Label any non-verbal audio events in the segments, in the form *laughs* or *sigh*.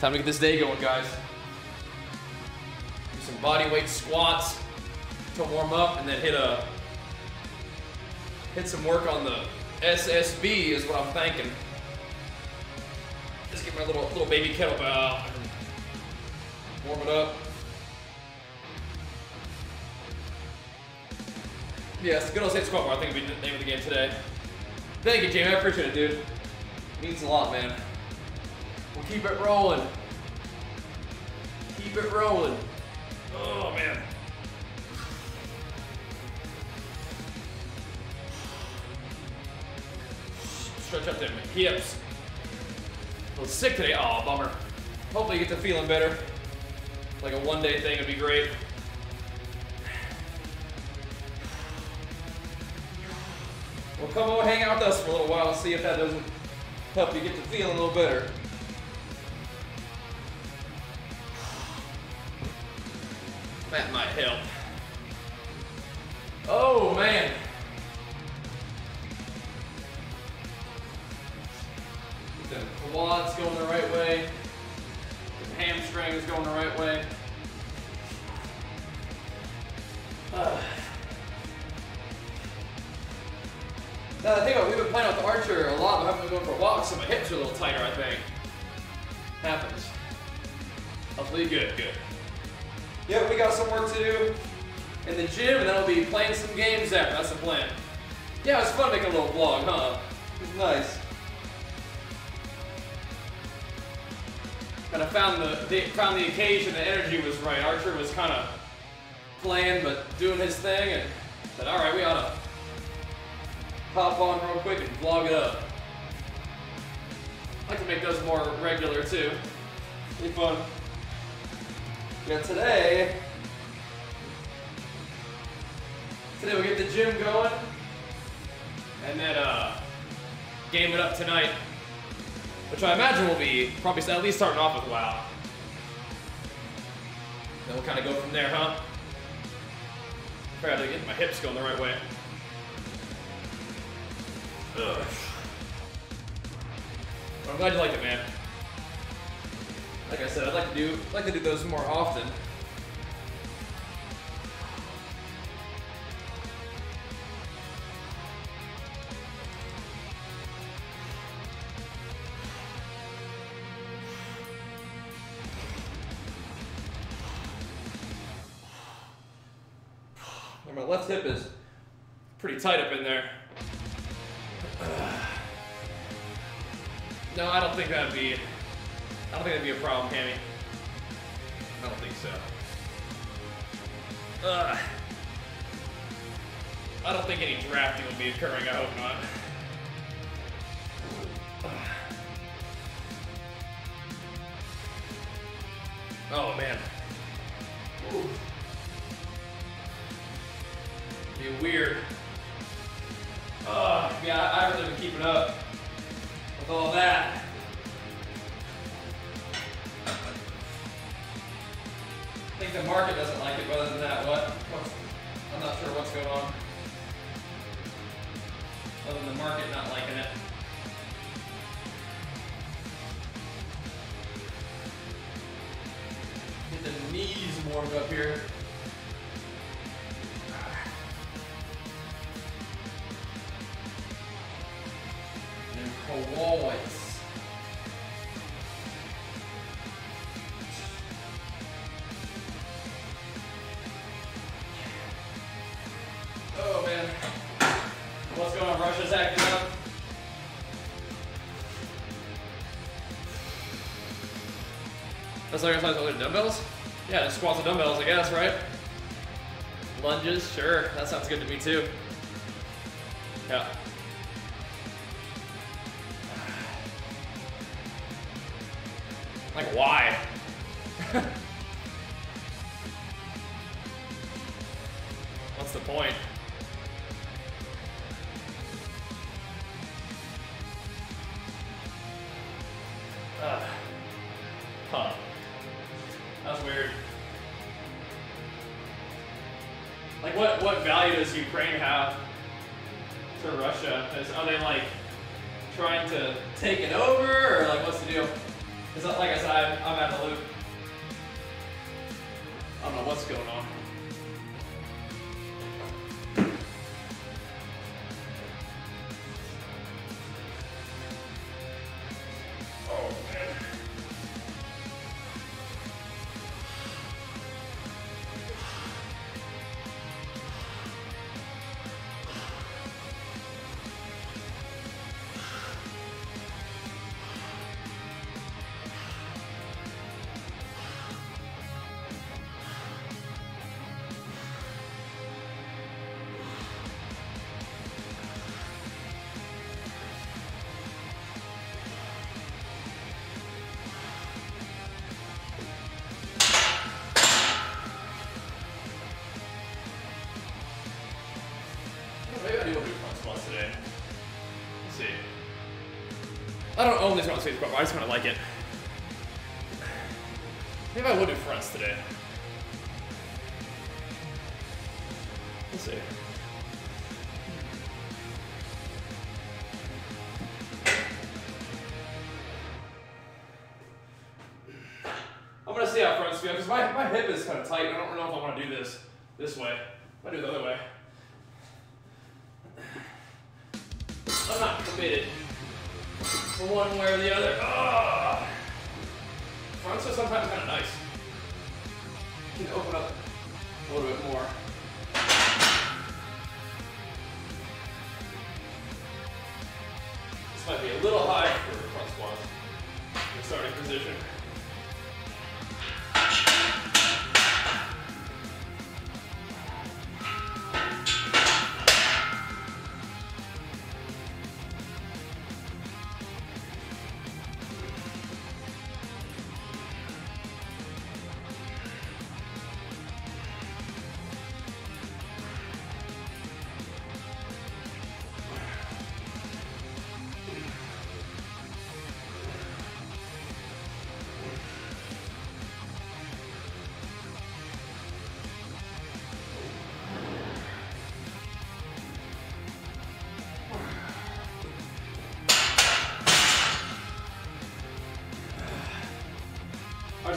Time to get this day going, guys. Do some body weight squats to warm up, and then hit a hit some work on the SSB is what I'm thinking. Just get my little little baby kettlebell out and warm it up. Yes, good old Safety Squat Bar, I think would be the name of the game today. Thank you, Jamie. I appreciate it, dude. It means a lot, man. We'll keep it rolling. Keep it rolling. Oh, man. Stretch up them hips. A little sick today. Oh, bummer. Hopefully you get to feeling better. Like a one day thing would be great. Well, come over, hang out with us for a little while and see if that doesn't help you get to feeling a little better. That might help. Oh, man. Get them quads going the right way. Get hamstrings going the right way. Uh. *sighs* Now, I think about, we've been playing with the Archer a lot, but I haven't been going for walks, so my hips are a little tighter, I think. Happens. Hopefully good, good. Yep, we got some work to do in the gym, and then I'll be playing some games after. That's the plan. Yeah, it was fun making a little vlog, huh? It was nice. Kind of found the, the found the occasion, the energy was right. Archer was kind of playing, but doing his thing, and said, all right, we ought to pop on real quick and vlog it up. I like to make those more regular too. Be fun. Yeah, today, today we'll get the gym going, and then uh, game it up tonight, which I imagine will be probably at least starting off with WoW. Then we'll kind of go from there, huh? Try to get my hips going the right way. Ugh. I'm glad you liked it, man. Like I said, I'd like to do like to do those more often. And my left hip is pretty tight up in there. *sighs* No, I don't think that'd be. I don't think that'd be a problem, Hammy. I don't think so. Ugh. I don't think any drafting will be occurring. I hope not. Oh man. Ooh. Be weird. Oh, yeah, I haven't really been keeping up with all that. I think the market doesn't like it, but other than that, what? What's, I'm not sure what's going on. Other than the market not liking it. Get the knees warmed up here. That's like exercise with dumbbells? Yeah, just squats and dumbbells, I guess, right? Lunges, sure. That sounds good to me too. Yeah. Oh, but I just kind of like it. Maybe I will do fronts today. Let's see. I'm gonna see how fronts feel because my, my hip is kind of tight. I don't know if I want to do this this way.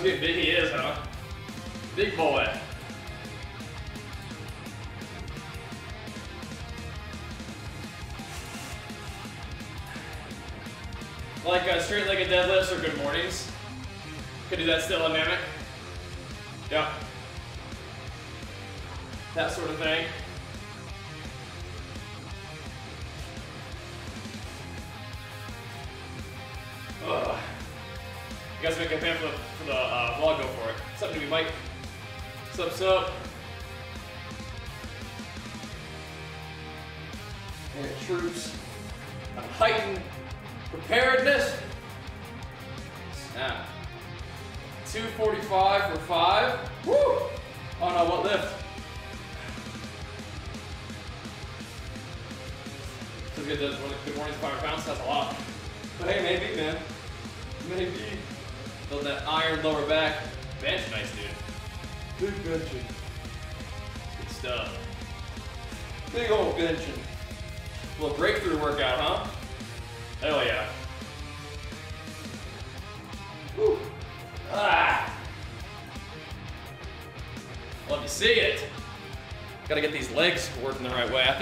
How big he is, huh? Big boy. Like uh, straight legged deadlifts or good mornings. Could do that still dynamic. Yeah. That sort of thing. Sup, sup.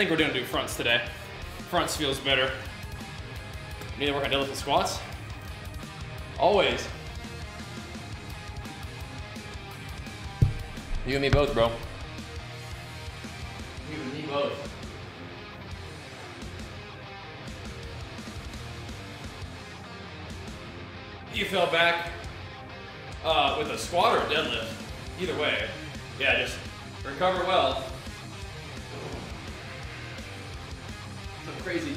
Think we're gonna do fronts today. Fronts feels better. Need to work on deadlifts and squats? Always. You and me both, bro. You and me both. You fell back uh, with a squat or a deadlift. Either way. Yeah, just recover well.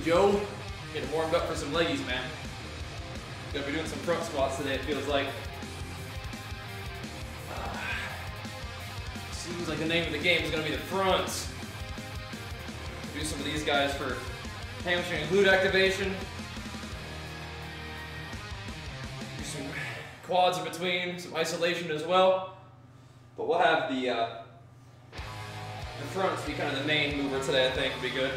Joe getting warmed up for some leggies, man. Gonna be doing some front squats today, it feels like. *sighs* Seems like the name of the game is to be the fronts. Do some of these guys for hamstring and glute activation. Do some quads in between, some isolation as well. But we'll have the uh, the fronts be kind of the main mover today. I think would be good.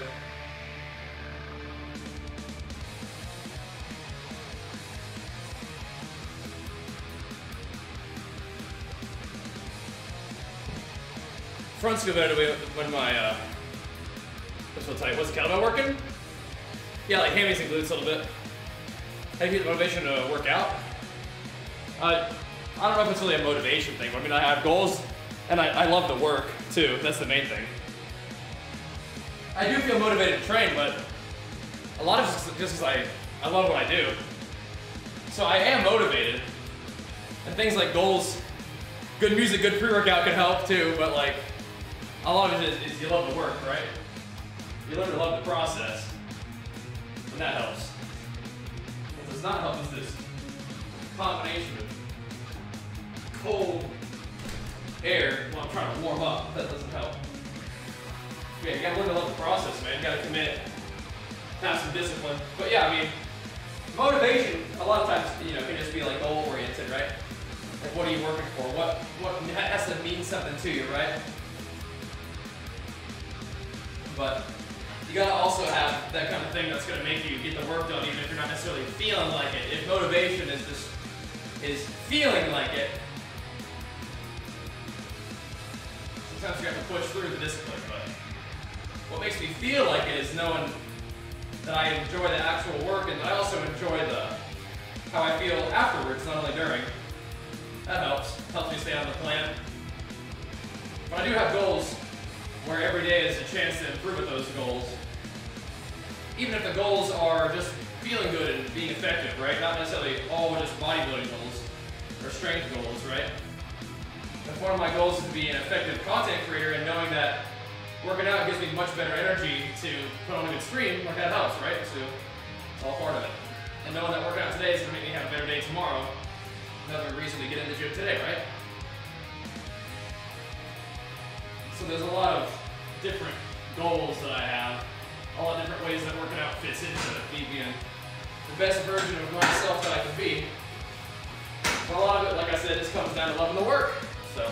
Front's good better when my, uh, what's so tight? What's the kettlebell working? Yeah, like hammies and glutes a little bit. How do you get the motivation to work out? Uh, I don't know if it's really a motivation thing, but I mean, I have goals and I, I love the work too. That's the main thing. I do feel motivated to train, but a lot of it's just because I, I love what I do. So I am motivated. And things like goals, good music, good pre-workout can help too, but like, a lot of it is, is you love the work, right? You learn to love the process, and that helps. What does not help is this combination of cold air while I'm trying to warm up. That doesn't help. Yeah, you gotta learn to love the process, man. You gotta commit, have some discipline. But yeah, I mean, motivation, a lot of times, you know, can just be like goal-oriented, right? Like, what are you working for? What, what has to mean something to you, right? But you gotta also have that kind of thing that's gonna make you get the work done even if you're not necessarily feeling like it. If motivation is just, is feeling like it, sometimes you have to push through the discipline, but what makes me feel like it is knowing that I enjoy the actual work and I also enjoy the how I feel afterwards, not only during. That helps. Helps me stay on the plan. But I do have goals where every day is a chance to improve at those goals. Even if the goals are just feeling good and being effective, right? Not necessarily all just bodybuilding goals or strength goals, right? If one of my goals is to be an effective content creator and knowing that working out gives me much better energy to put on a good stream, like that helps, right? So it's all part of it. And knowing that working out today is going to make me have a better day tomorrow, another reason to get in the gym today, right? So there's a lot of different goals that I have, all the different ways that working out fits into me being the best version of myself that I can be. But a lot of it, like I said, just comes down to loving the work. So,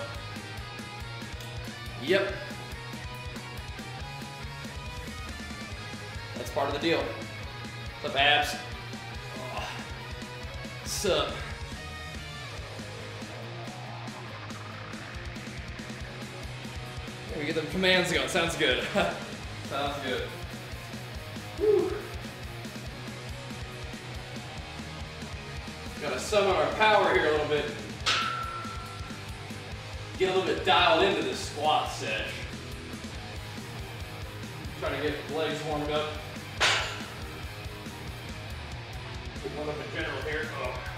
yep. That's part of the deal. Up, abs? Oh. What's We get them commands going. Sounds good. *laughs* Sounds good. Gotta summon our power here a little bit. Get a little bit dialed into this squat sesh. Trying to get the legs warmed up. Get one up in general here. Oh.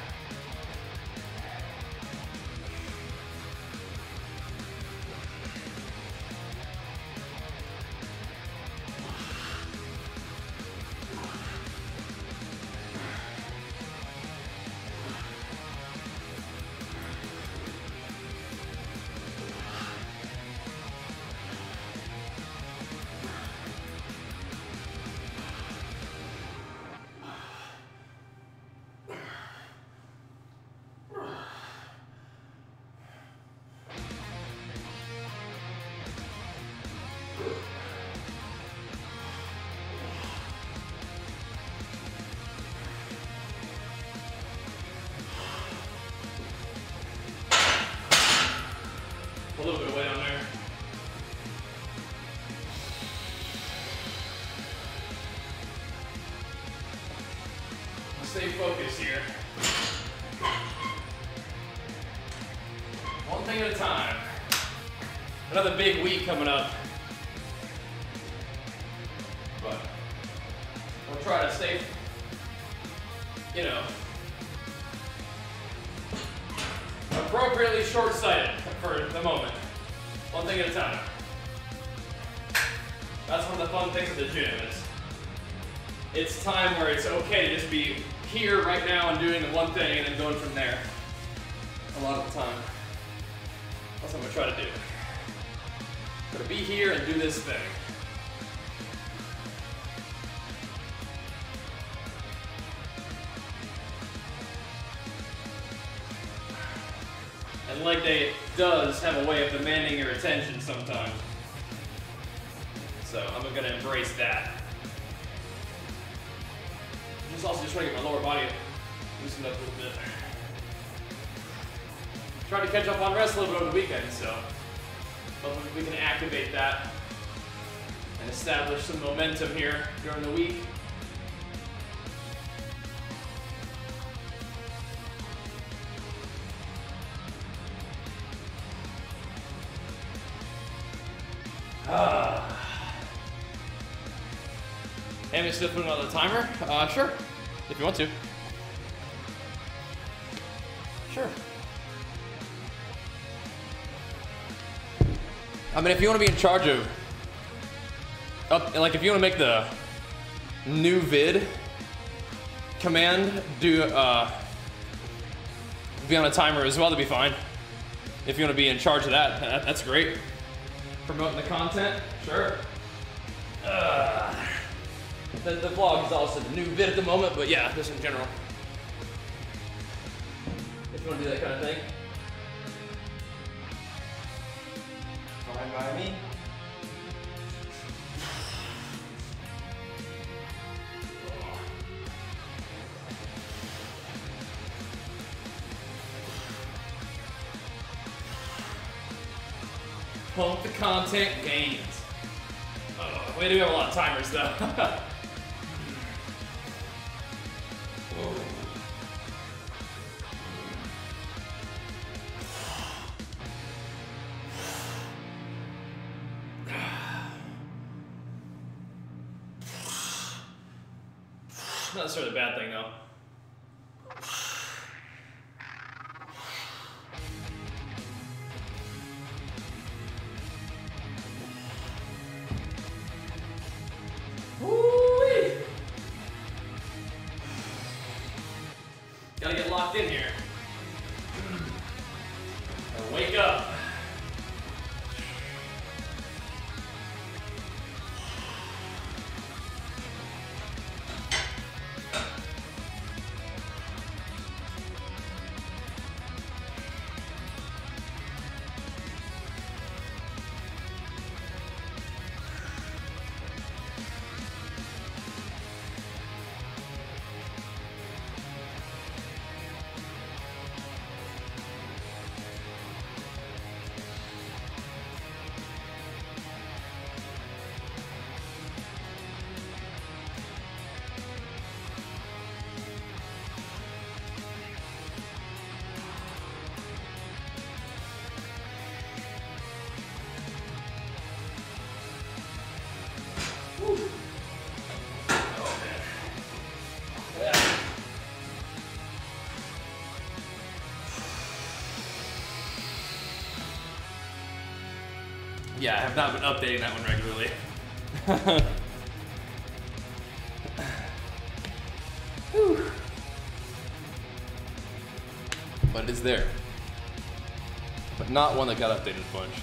Week coming up. Momentum here during the week. Ah. Amy still putting on the timer? Uh, sure, if you want to. Sure. I mean, if you want to be in charge of, up, like if you want to make the new vid command do uh, be on a timer as well, to be fine. If you want to be in charge of that, that that's great. Promoting the content, sure. Uh, the, the vlog is also the new vid at the moment, but yeah, just in general. If you want to do that kind of thing. Fine by me. Content gains. Oh, we do have a lot of timers though. *laughs* Yeah, I have not been updating that one regularly. *laughs* But it is there. But not one that got updated a bunch.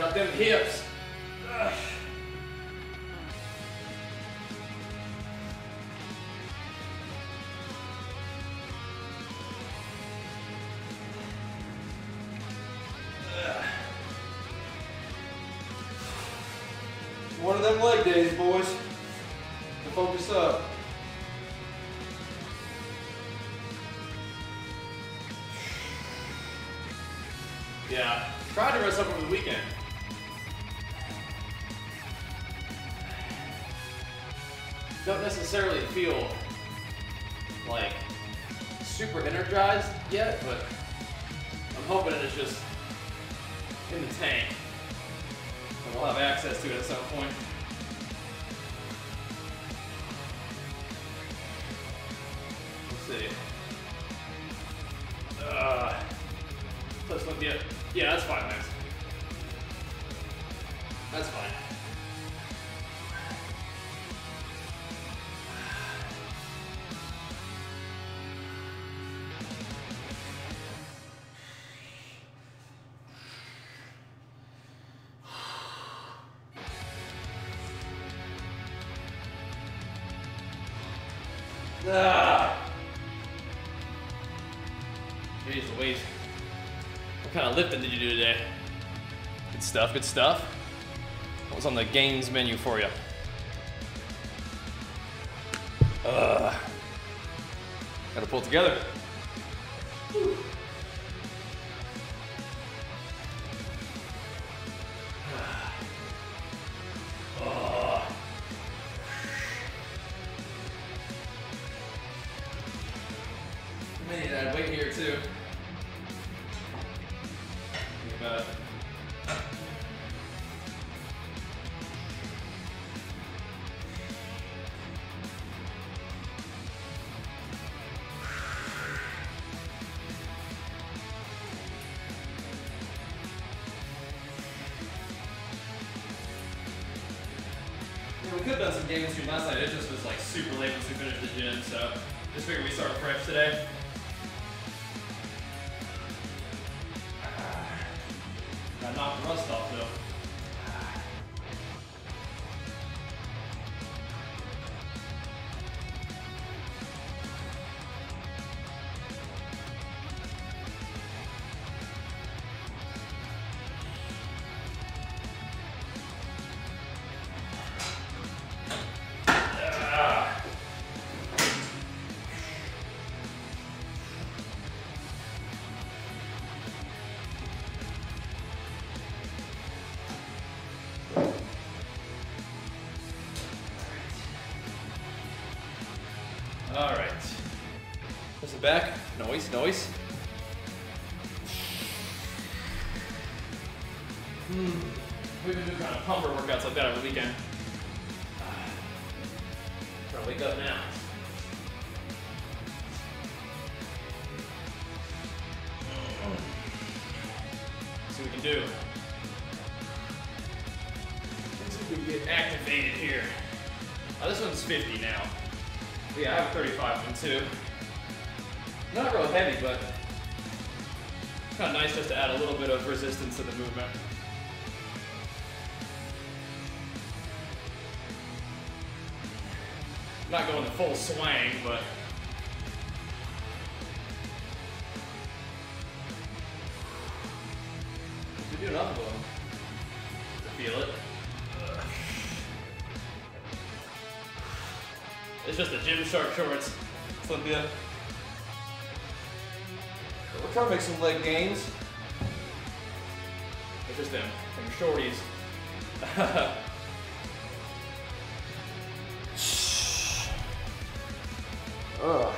Out them hips. Lifting did you do today? Good stuff, good stuff. What was on the games menu for you? Uh, gotta pull together. Noise, noise. Hmm. We've been doing kind of pumper workouts like that the weekend. *sighs* Wake up now. Resistance to the movement. Not going the full swing, but we do them to feel it. It's just the Gymshark shorts. Olympia. We're trying to make some leg gains. Shorties. *laughs* Ugh.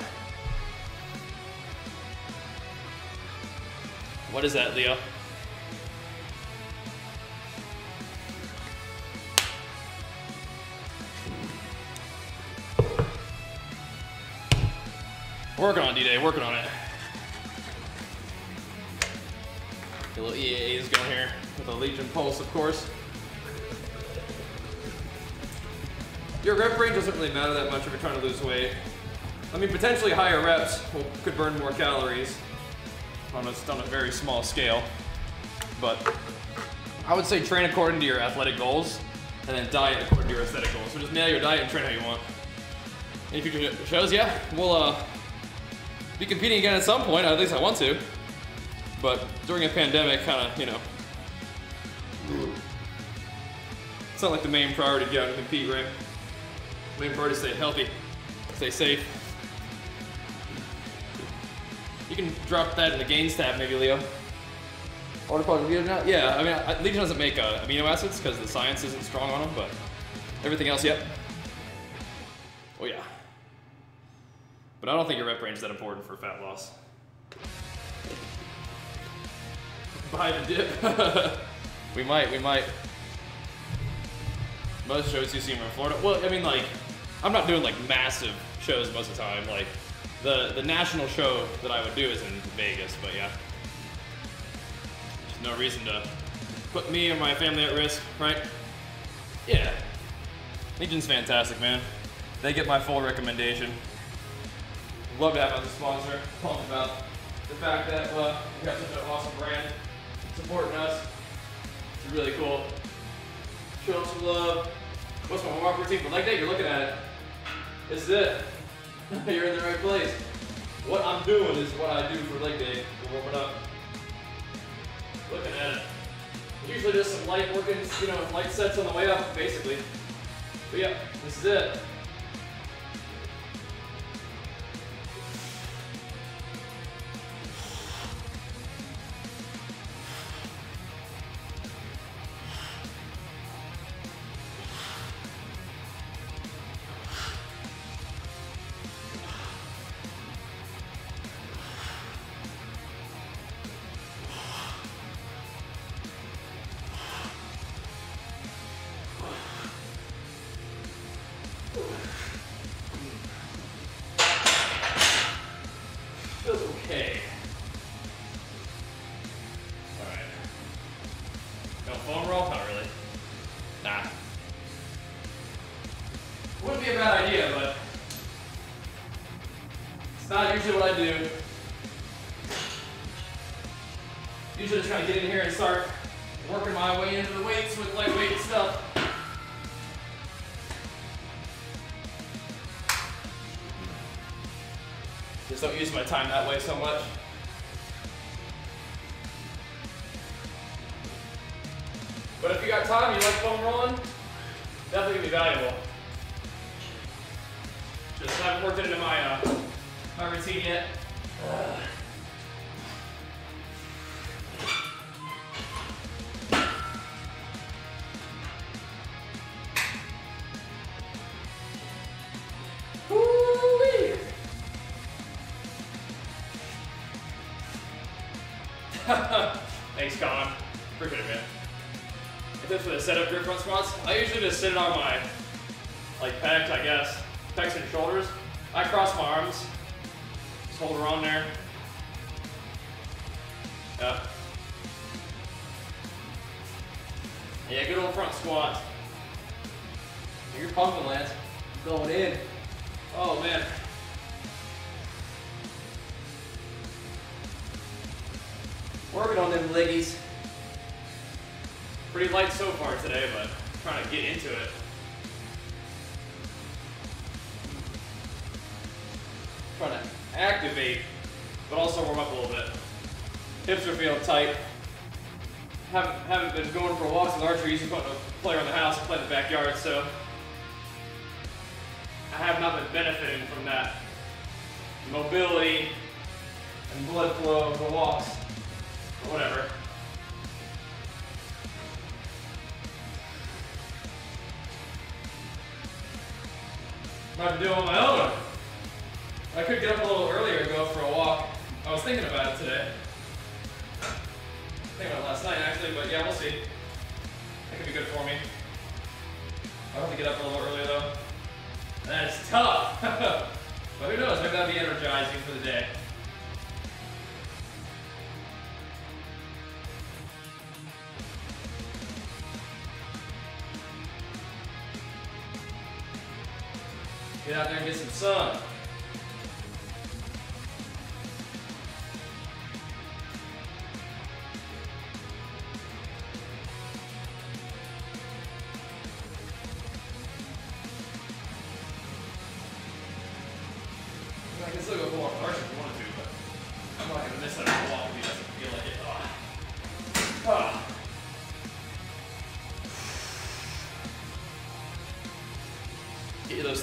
What is that, Leo? Working on D-Day, working on it. Legion Pulse, of course. Your rep range doesn't really matter that much if you're trying to lose weight. I mean, potentially higher reps will, could burn more calories on a, on a very small scale. But I would say train according to your athletic goals and then diet according to your aesthetic goals. So just nail your diet and train how you want. Any future shows, yeah, we'll uh, be competing again at some point, at least I want to. But during a pandemic, kind of, you know, it's not like the main priority to get out and compete, right? Main priority is stay healthy, stay safe. You can drop that in the gains tab, maybe, Leo. Order product Legion now? Yeah, I mean, I- Legion doesn't make uh, amino acids because the science isn't strong on them, but everything else, yep. Oh yeah. But I don't think your rep range is that important for fat loss. *laughs* Buy the dip. *laughs* we might, we might. Most shows you see in Florida. Well, I mean, like, I'm not doing like massive shows most of the time. Like, the the national show that I would do is in Vegas, but yeah, there's no reason to put me or my family at risk, right? Yeah. Legion's fantastic, man. They get my full recommendation. Love to have as a sponsor. Pumped about the fact that uh, we have such an awesome brand supporting us. It's really cool. Show some love. What's my warm-up routine for leg day? You're looking at it. This is it. *laughs* You're in the right place. What I'm doing is what I do for leg day. We're warming up. Looking at it. Usually just some light working, you know, light sets on the way up, basically. But yeah, this is it. Time that way so much. I usually just sit it on my,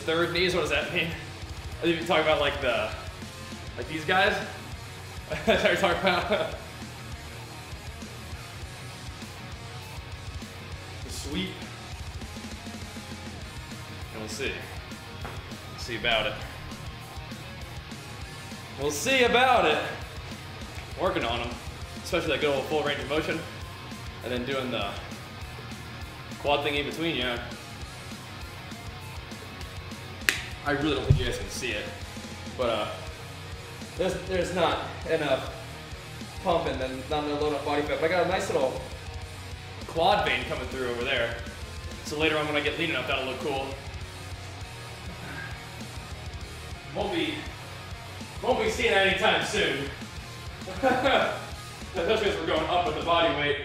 third knees. What does that mean? Are you talking about like the, like these guys? That's what you're talking about. the sweep. And we'll see. We'll see about it. We'll see about it. Working on them, especially that good old full range of motion, and then doing the quad thing in between, yeah. I really don't think you guys can see it, but uh, there's there's not enough pump and then not enough body fat. But I got a nice little quad vein coming through over there. So later on when I get lean enough, that'll look cool. Won't be, won't be seeing that anytime soon. *laughs* Especially because we're going up with the body weight.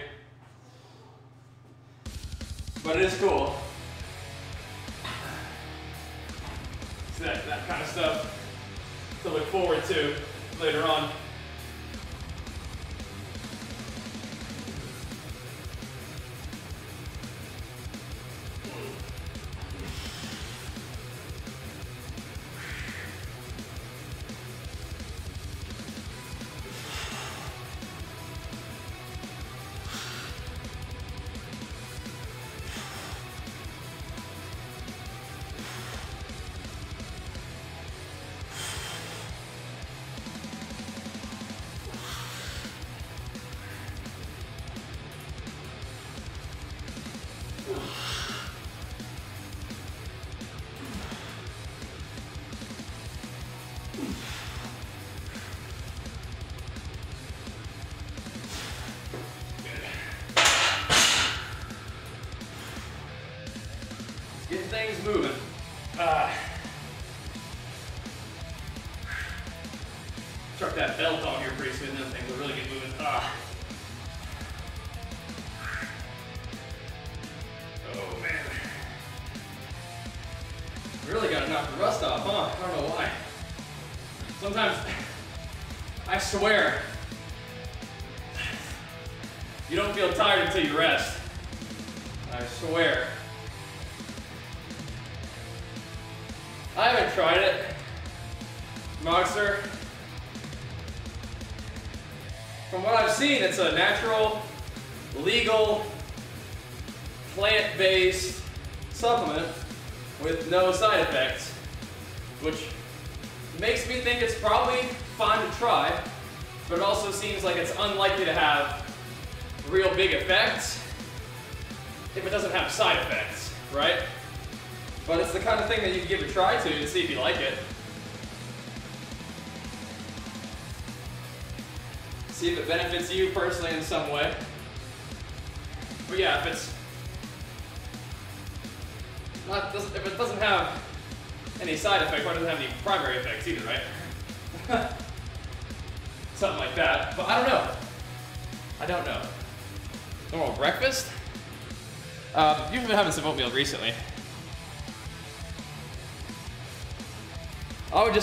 But it is cool. That, that kind of stuff to look forward to later on.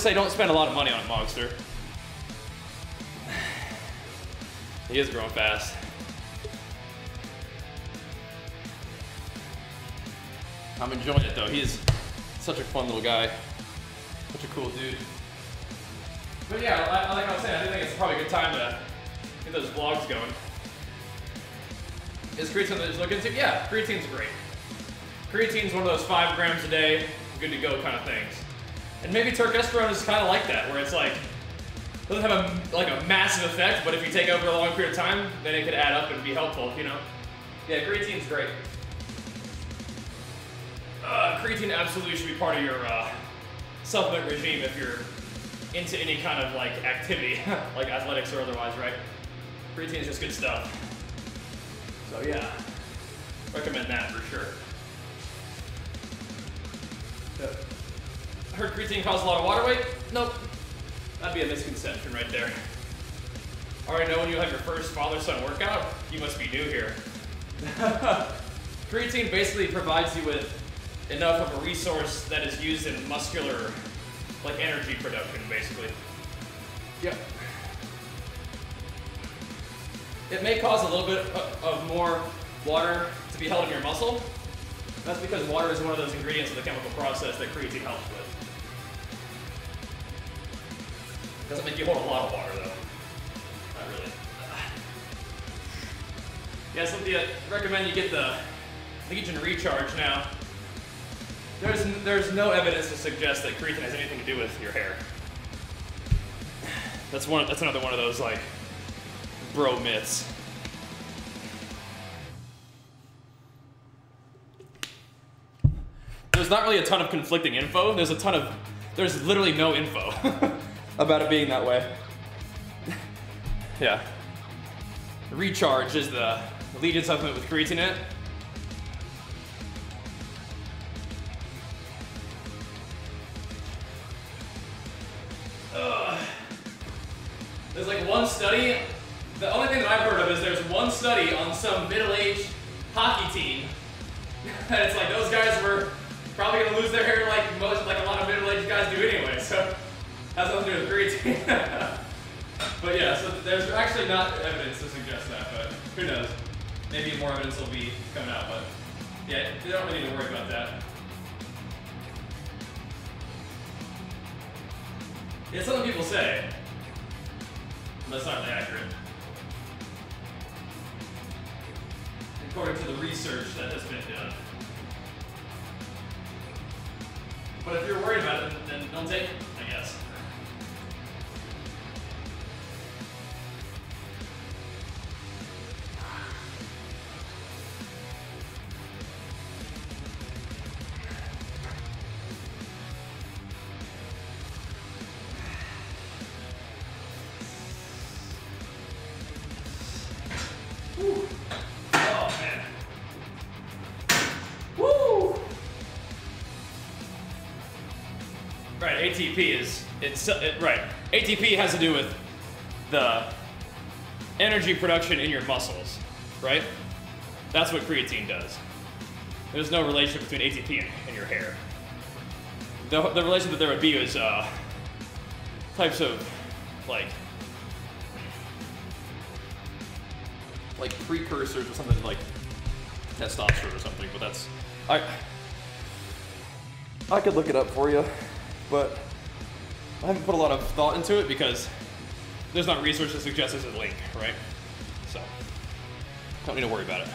Say don't spend a lot of money on a monster. He is growing fast. I'm enjoying it though. He's such a fun little guy. Such a cool dude. But yeah, like I was saying, I think it's probably a good time to get those vlogs going. Is creatine something to look into? Yeah, creatine's great. Creatine's one of those five grams a day, good to go kind of things. And maybe turkesterone is kind of like that, where it's like, doesn't have a, like a massive effect, but if you take over a long period of time, then it could add up and be helpful, you know? Yeah, creatine's great. Uh, creatine absolutely should be part of your uh, supplement regime if you're into any kind of like activity, *laughs* like athletics or otherwise, right? Creatine is just good stuff. So yeah, recommend that for sure. I heard creatine causes a lot of water weight. Nope. That'd be a misconception right there. Already know when you have your first father-son workout? You must be new here. *laughs* creatine basically provides you with enough of a resource that is used in muscular, like energy production, basically. Yep. It may cause a little bit of more water to be held in your muscle. That's because water is one of those ingredients of the chemical process that creatine helps with. Doesn't make you hold a lot of water though. Not really. *sighs* Yeah, Cynthia, recommend you get the Legion Recharge now. There's there's no evidence to suggest that creatine has anything to do with your hair. *sighs* That's one. That's another one of those like bro myths. There's not really a ton of conflicting info. There's a ton of. There's literally no info *laughs* about it being that way. *laughs* yeah. Recharge is the Legion supplement with creatine in it. There's like one study. The only thing that I've heard of is there's one study on some middle-aged hockey team. *laughs* and it's like those guys were probably gonna lose their hair like most, like a lot of middle-aged guys do anyway. So *laughs* has nothing to do with *laughs* but yeah, so there's actually not evidence to suggest that, but who knows? Maybe more evidence will be coming out, but yeah, you don't really need to worry about that. Yeah, something people say. That's not really accurate. According to the research that has been done. But if you're worried about it, then don't take it, it's it, right. ATP has to do with the energy production in your muscles, right? That's what creatine does. There's no relationship between ATP and, and your hair. The, the relationship that there would be is uh, types of like like precursors or something like testosterone or something, but that's I I could look it up for you, but I haven't put a lot of thought into it because there's not research that suggests there's a link, right? So don't need to worry about it.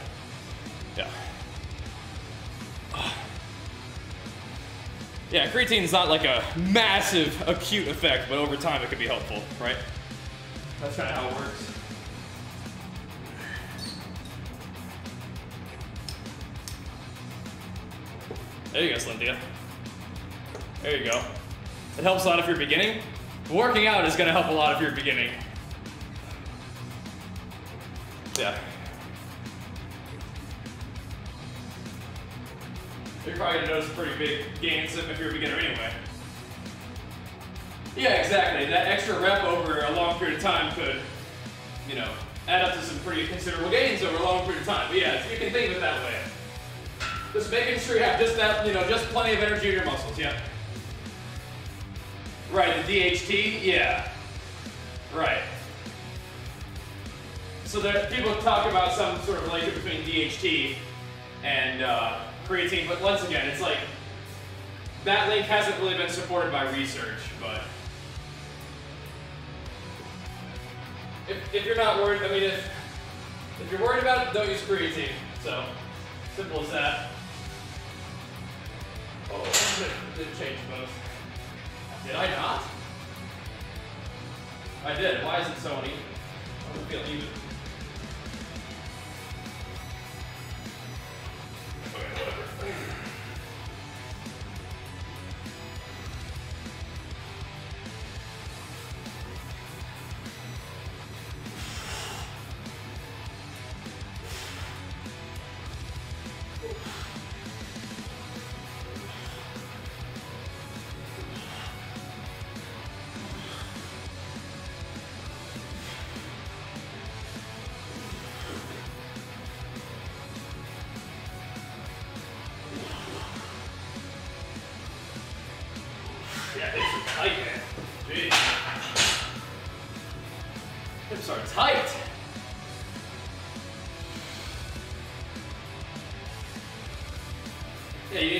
Yeah. Yeah, creatine is not like a massive acute effect, but over time it could be helpful, right? That's kind of how it works. There you go, Slinthia. There you go. It helps a lot if you're beginning. Working out is going to help a lot if you're beginning. Yeah. You're probably going to notice pretty big gains if you're a beginner anyway. Yeah, exactly. That extra rep over a long period of time could, you know, add up to some pretty considerable gains over a long period of time. But yeah, you can think of it that way. Just making sure you have just that, you know, just plenty of energy in your muscles, yeah. Right, the DHT, yeah. Right. So there, people talk about some sort of relationship between DHT and uh, creatine, but once again, it's like that link hasn't really been supported by research, but if, if you're not worried, I mean, if, if you're worried about it, don't use creatine. So, simple as that. Oh, *laughs* did change both. Did I not? I did. Why is it so uneven? I don't feel even. Okay, whatever.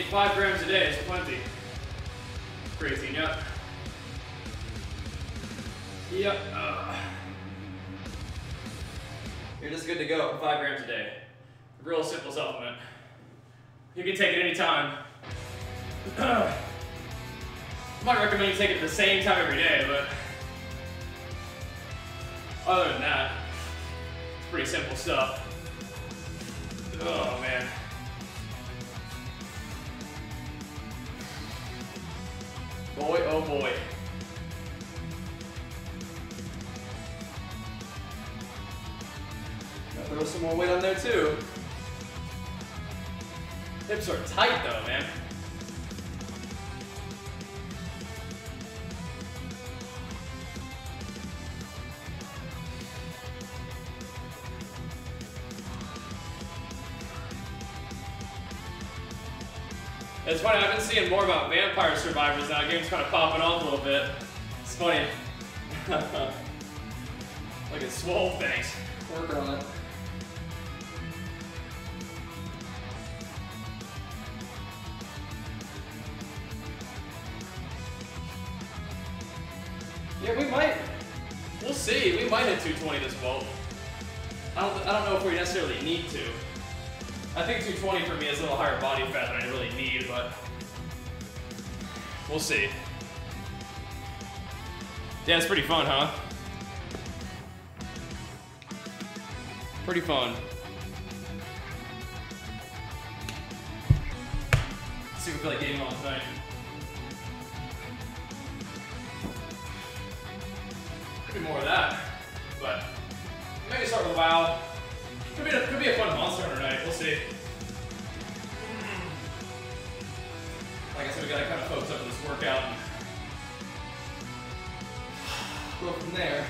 Five grams a day. is plenty. Creatine, yep. Yep. Uh, you're just good to go. Five grams a day. Real simple supplement. You can take it anytime. *clears throat* I might recommend you take it the same time every day, but seeing more about Vampire Survivors now. Game's kind of popping off a little bit. It's funny. *laughs* Look at swole things. We'll see. Yeah, it's pretty fun, huh? Pretty fun. Like I said, we gotta kind of focus up on this workout and go from there.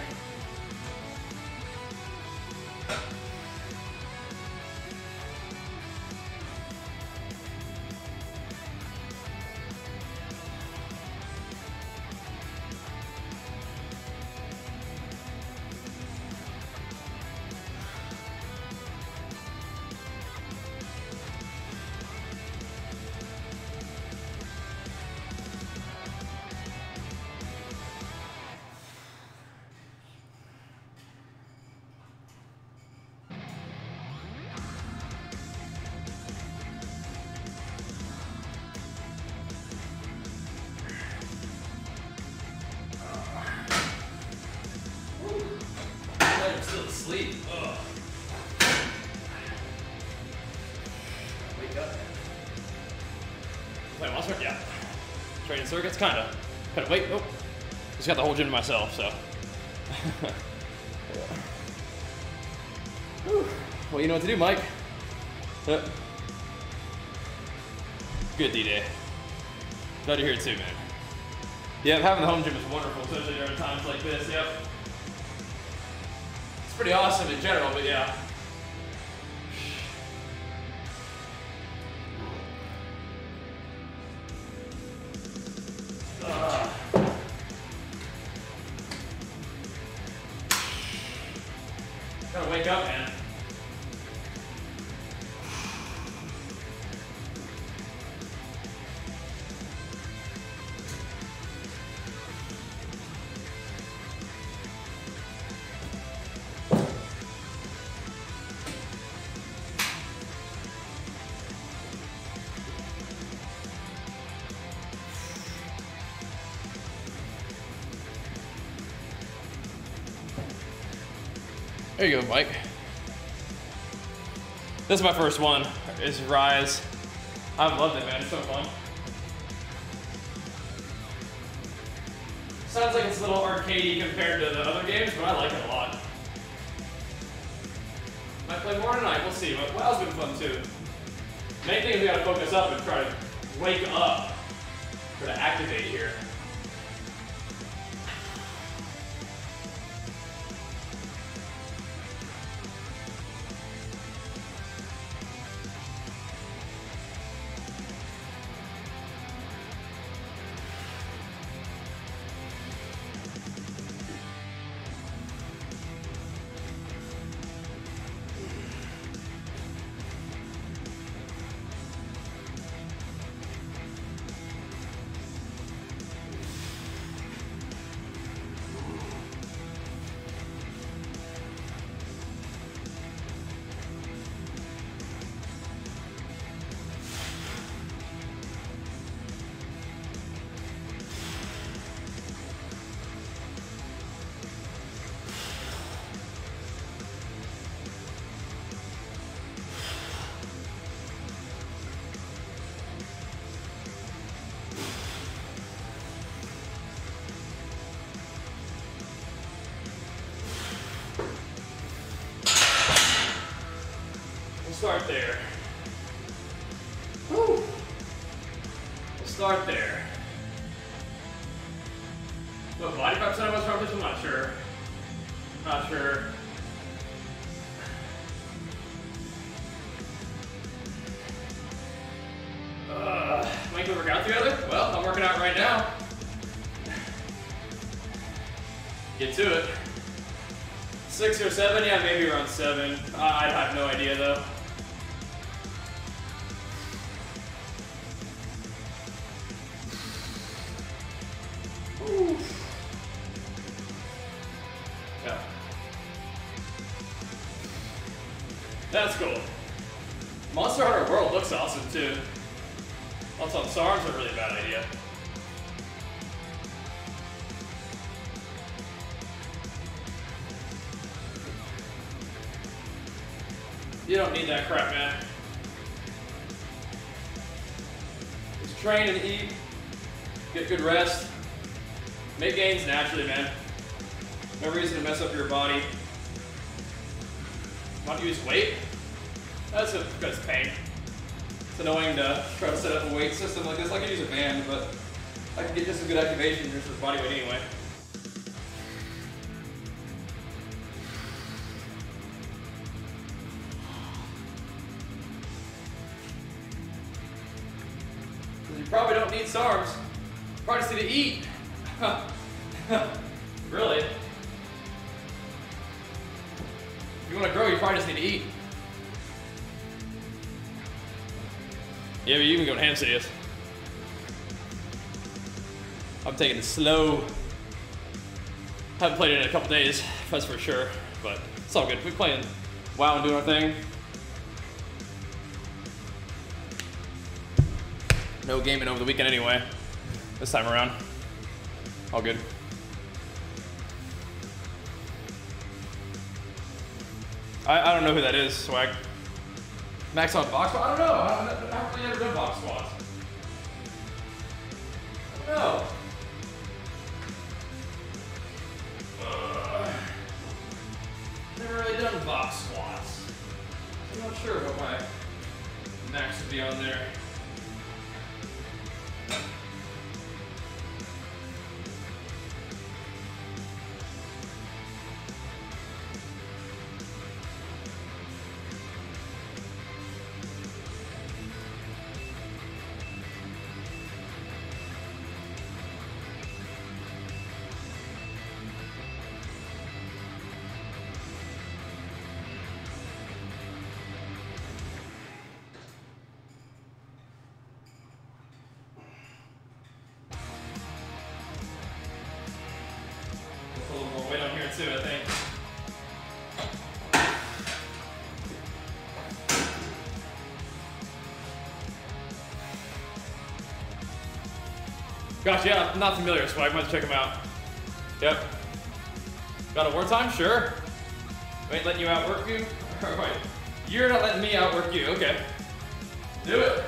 Training? Kinda. Kinda. Wait, oh. Just got the whole gym to myself, so. *laughs* Well, you know what to do, Mike. Yep. Good D-Day. Glad you're here too, man. Yeah, having the home gym is wonderful, especially during times like this, yep. It's pretty awesome in general, but yeah. There you go, Mike. This is my first one, is Rise. I've loved it, man, it's so fun. Sounds like it's a little arcadey compared to the other games, but I like it a lot. Might play more tonight, we'll see, but WoW's been fun too. Main thing is we gotta focus up and try to wake up, try to activate here. What, body fat percent of us I'm not sure. Not sure. Uh, might we work out together? Well, I'm working out right now. Get to it. Six or seven? Yeah, maybe around seven. Uh, I have no idea though. Ham cities. I'm taking it slow. Haven't played it in a couple days, that's for sure. But it's all good. We're playing WoW and doing our thing. No gaming over the weekend anyway. This time around. All good. I, I don't know who that is, Swag. Max on box I don't know. I, don't, I haven't really ever done box squats. I don't know. Uh, never really done box squats. I'm not sure what my max would be on there. Gosh, yeah, not familiar, so I might check them out. Yep. Got a wartime? Sure. Wait, letting you outwork you? *laughs* Alright. You're not letting me outwork you, okay. Do it.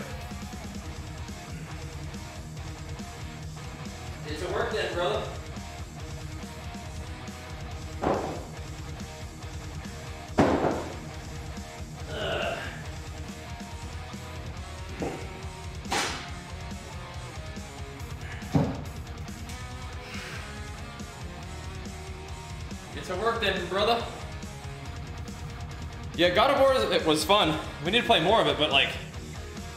Brother. Yeah, God of War it was fun. We need to play more of it, but like,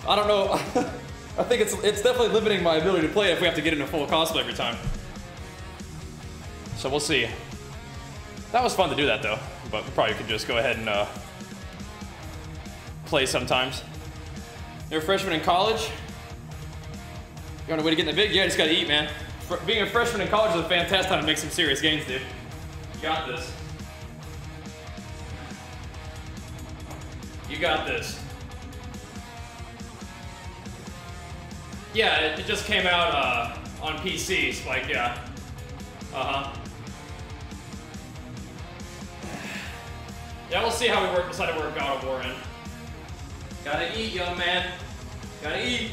I don't know. *laughs* I think it's it's definitely limiting my ability to play if we have to get into full cosplay every time. So we'll see. That was fun to do that though, but we probably could just go ahead and uh, play sometimes. You're a freshman in college. You want a way to get in the big? Yeah, just gotta eat, man. being a freshman in college is a fantastic time to make some serious gains, dude. You got this. You got this. Yeah, it, it just came out uh, on PC, Spike, yeah. Uh-huh. Yeah, we'll see how we work, decide to work God of War in. Gotta eat, young man. Gotta eat.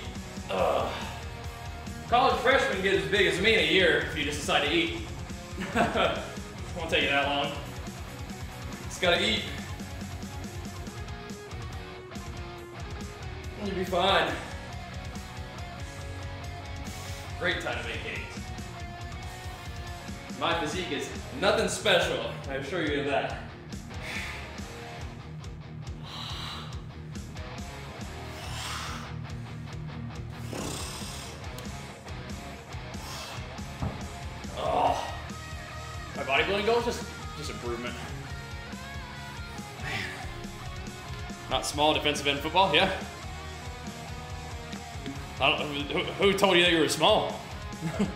Ugh. College freshmen get as big as me in a year if you just decide to eat. *laughs* Won't take you that long. Just gotta eat. You'll be fine. Great time to make eight. My physique is nothing special, I assure you of that. Bodybuilding goals just just improvement. Man. Not small defensive end football, yeah. I don't, who, who told you that you were small? *laughs*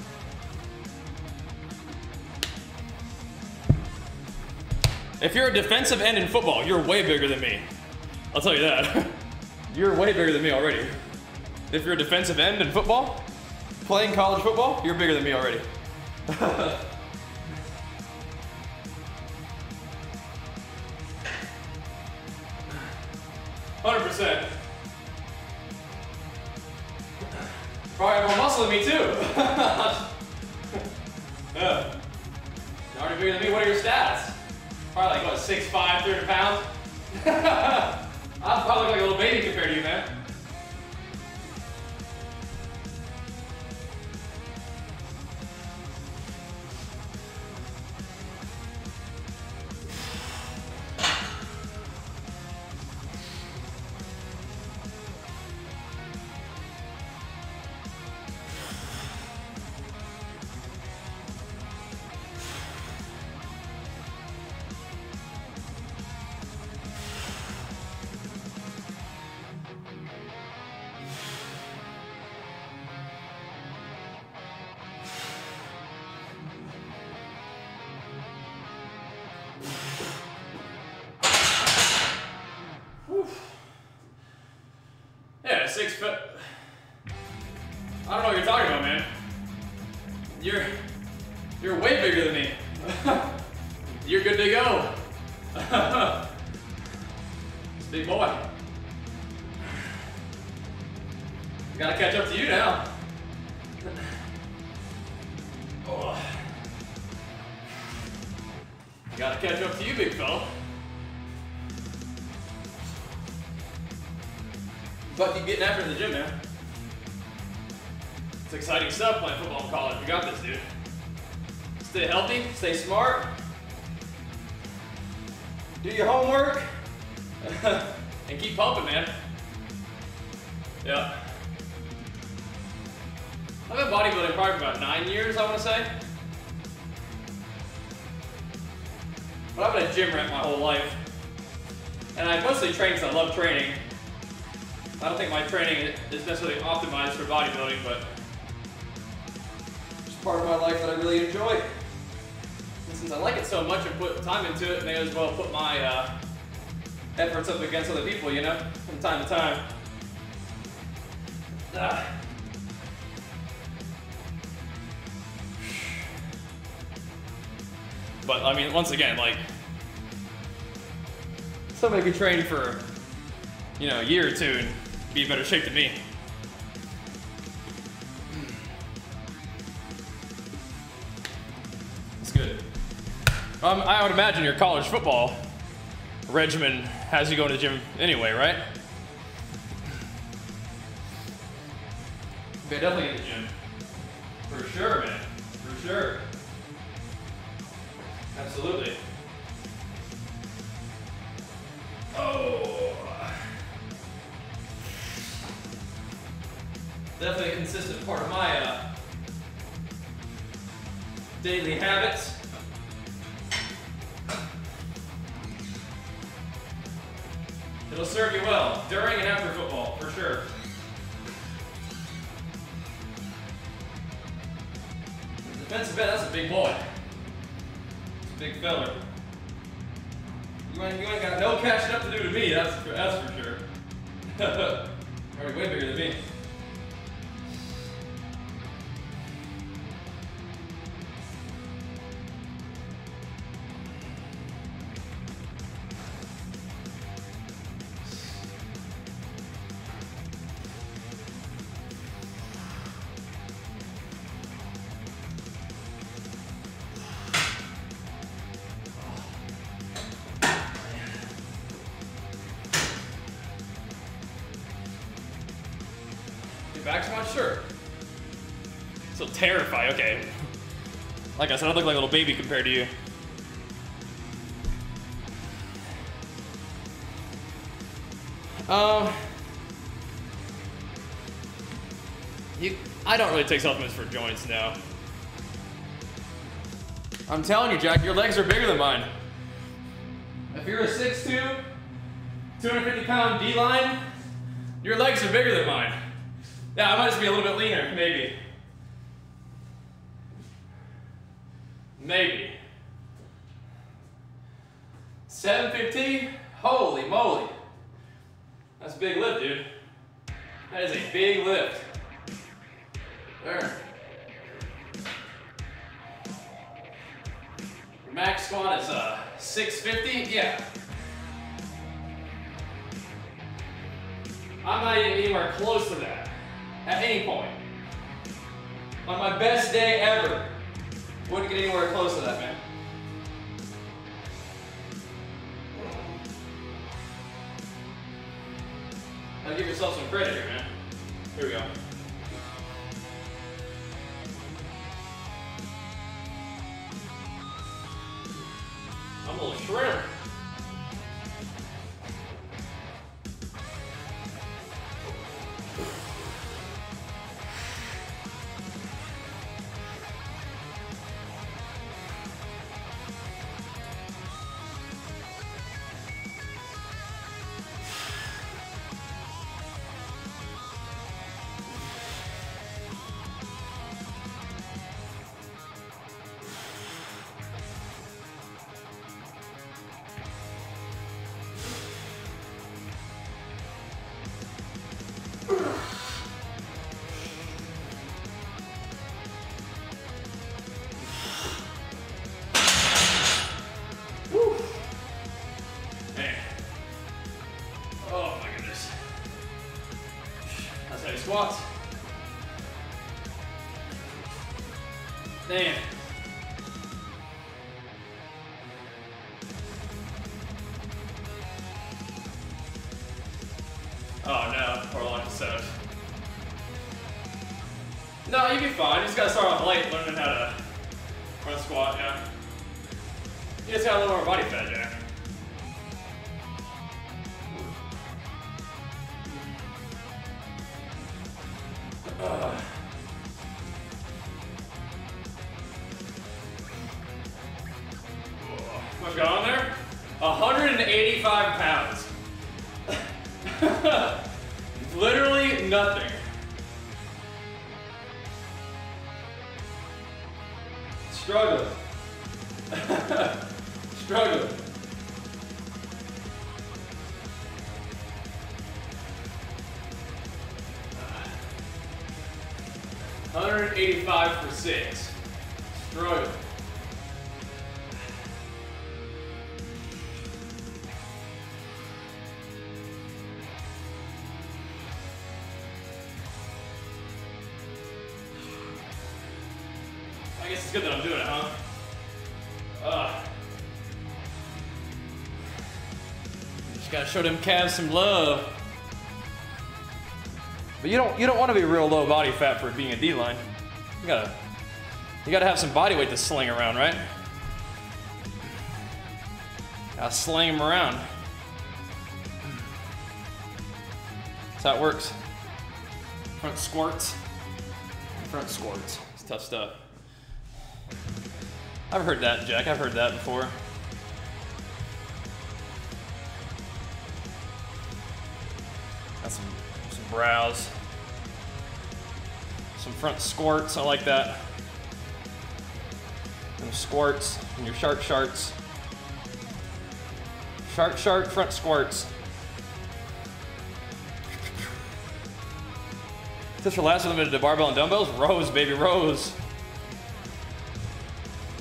if you're a defensive end in football, you're way bigger than me. I'll tell you that. *laughs* you're way bigger than me already. If you're a defensive end in football, playing college football, you're bigger than me already. *laughs* Hundred percent. Probably have more muscle than me too. *laughs* yeah. You're already bigger than me. What are your stats? Probably like what, 6'5", 300 pounds? *laughs* I probably look like a little baby compared to you, man. Do your homework. *laughs* and keep pumping, man. Yeah. I've been bodybuilding probably for about nine years, I want to say. But I've been a gym rat my whole life. And I mostly train because I love training. I don't think my training is necessarily optimized for bodybuilding, but it's part of my life that I really enjoy. Since I like it so much and put time into it, may as well put my uh, efforts up against other people, you know, from time to time. *sighs* But I mean, once again, like somebody could train for you know a year or two and be in better shape than me. Um, I would imagine your college football regimen has you going to the gym anyway, right? Okay, definitely in the gym. For sure, man. For sure. Absolutely. Oh. Definitely a consistent part of my uh, daily habits. It'll serve you well during and after football, for sure. Defensive end, that's a big boy. It's a big feller. You ain't, you ain't got no catching up to do to me, that's, that's for sure. *laughs* Already way bigger than me. Terrified, okay. Like I said, I look like a little baby compared to you. Um, you, I don't really take supplements for joints now. I'm telling you, Jack, your legs are bigger than mine. If you're a 6'2", 250 pound D-line, your legs are bigger than mine. Yeah, I might just be a little bit leaner, maybe. Maybe. 715? Holy moly. That's a big lift, dude. That is a big lift. There. Your max squat is uh, 650? Yeah. I'm not even anywhere close to that at any point. On my best day ever, wouldn't get anywhere close to that, man. Now give yourself some credit here, man. Here we go. I'm a little shrimp. Gotta show them calves some love. But you don't you don't want to be real low body fat for being a D line. You gotta you gotta have some body weight to sling around, right? Gotta sling them around. That's how it works. Front squirts. Front squirts. It's tough stuff. I've heard that, Jack. I've heard that before. Brows. Some front squirts. I like that. And squirts and your shark sharks. Shark shark front squirts. Just relax with them into barbell and dumbbells. Rows, baby, rows.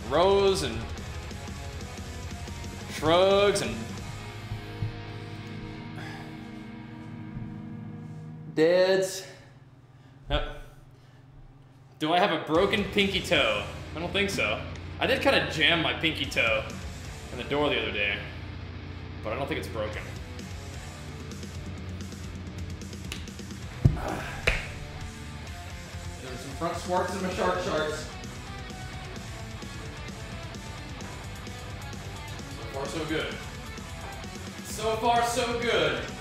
Rows and shrugs and deads. Yep. Do I have a broken pinky toe? I don't think so. I did kind of jam my pinky toe in the door the other day, but I don't think it's broken. Uh, there's some front squats and my shark sharks. So far, so good. So far, so good.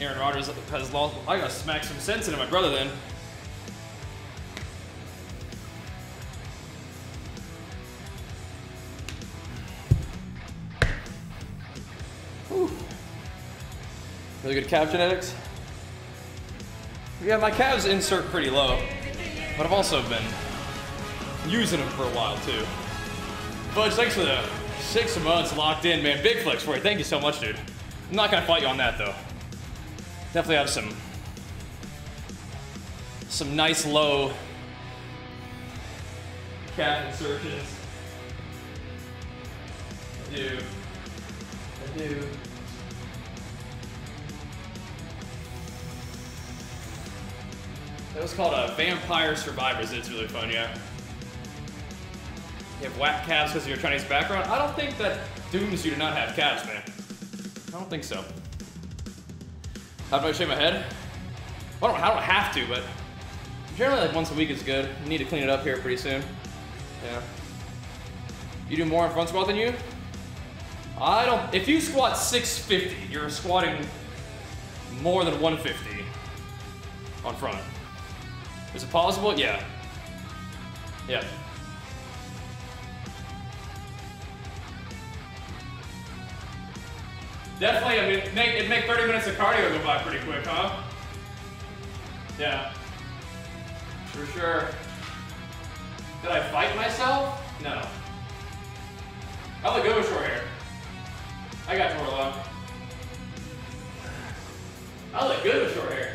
Aaron Rodgers has lost. I gotta smack some sense into my brother then. Whew. Really good calf genetics. Yeah, my calves insert pretty low, but I've also been using them for a while too. Fudge, thanks for the six months locked in, man. Big flex for you. Thank you so much, dude. I'm not gonna fight you on that though. Definitely have some some nice low calf insertions. I do. I do. That was called a Vampire Survivors. It's really fun, yeah. You have whack calves because of your Chinese background? I don't think that dooms you to not have calves, man. I don't think so. Do I shave my head? I don't, I don't have to, but generally like once a week is good. need to clean it up here pretty soon. Yeah. You do more on front squat than you? I don't. If you squat 650, you're squatting more than 150 on front. Is it possible? Yeah. Yeah. Definitely, I mean, it'd make, it'd make 30 minutes of cardio go by pretty quick, huh? Yeah. For sure. Did I fight myself? No. I look good with short hair. I got long. I look good with short hair.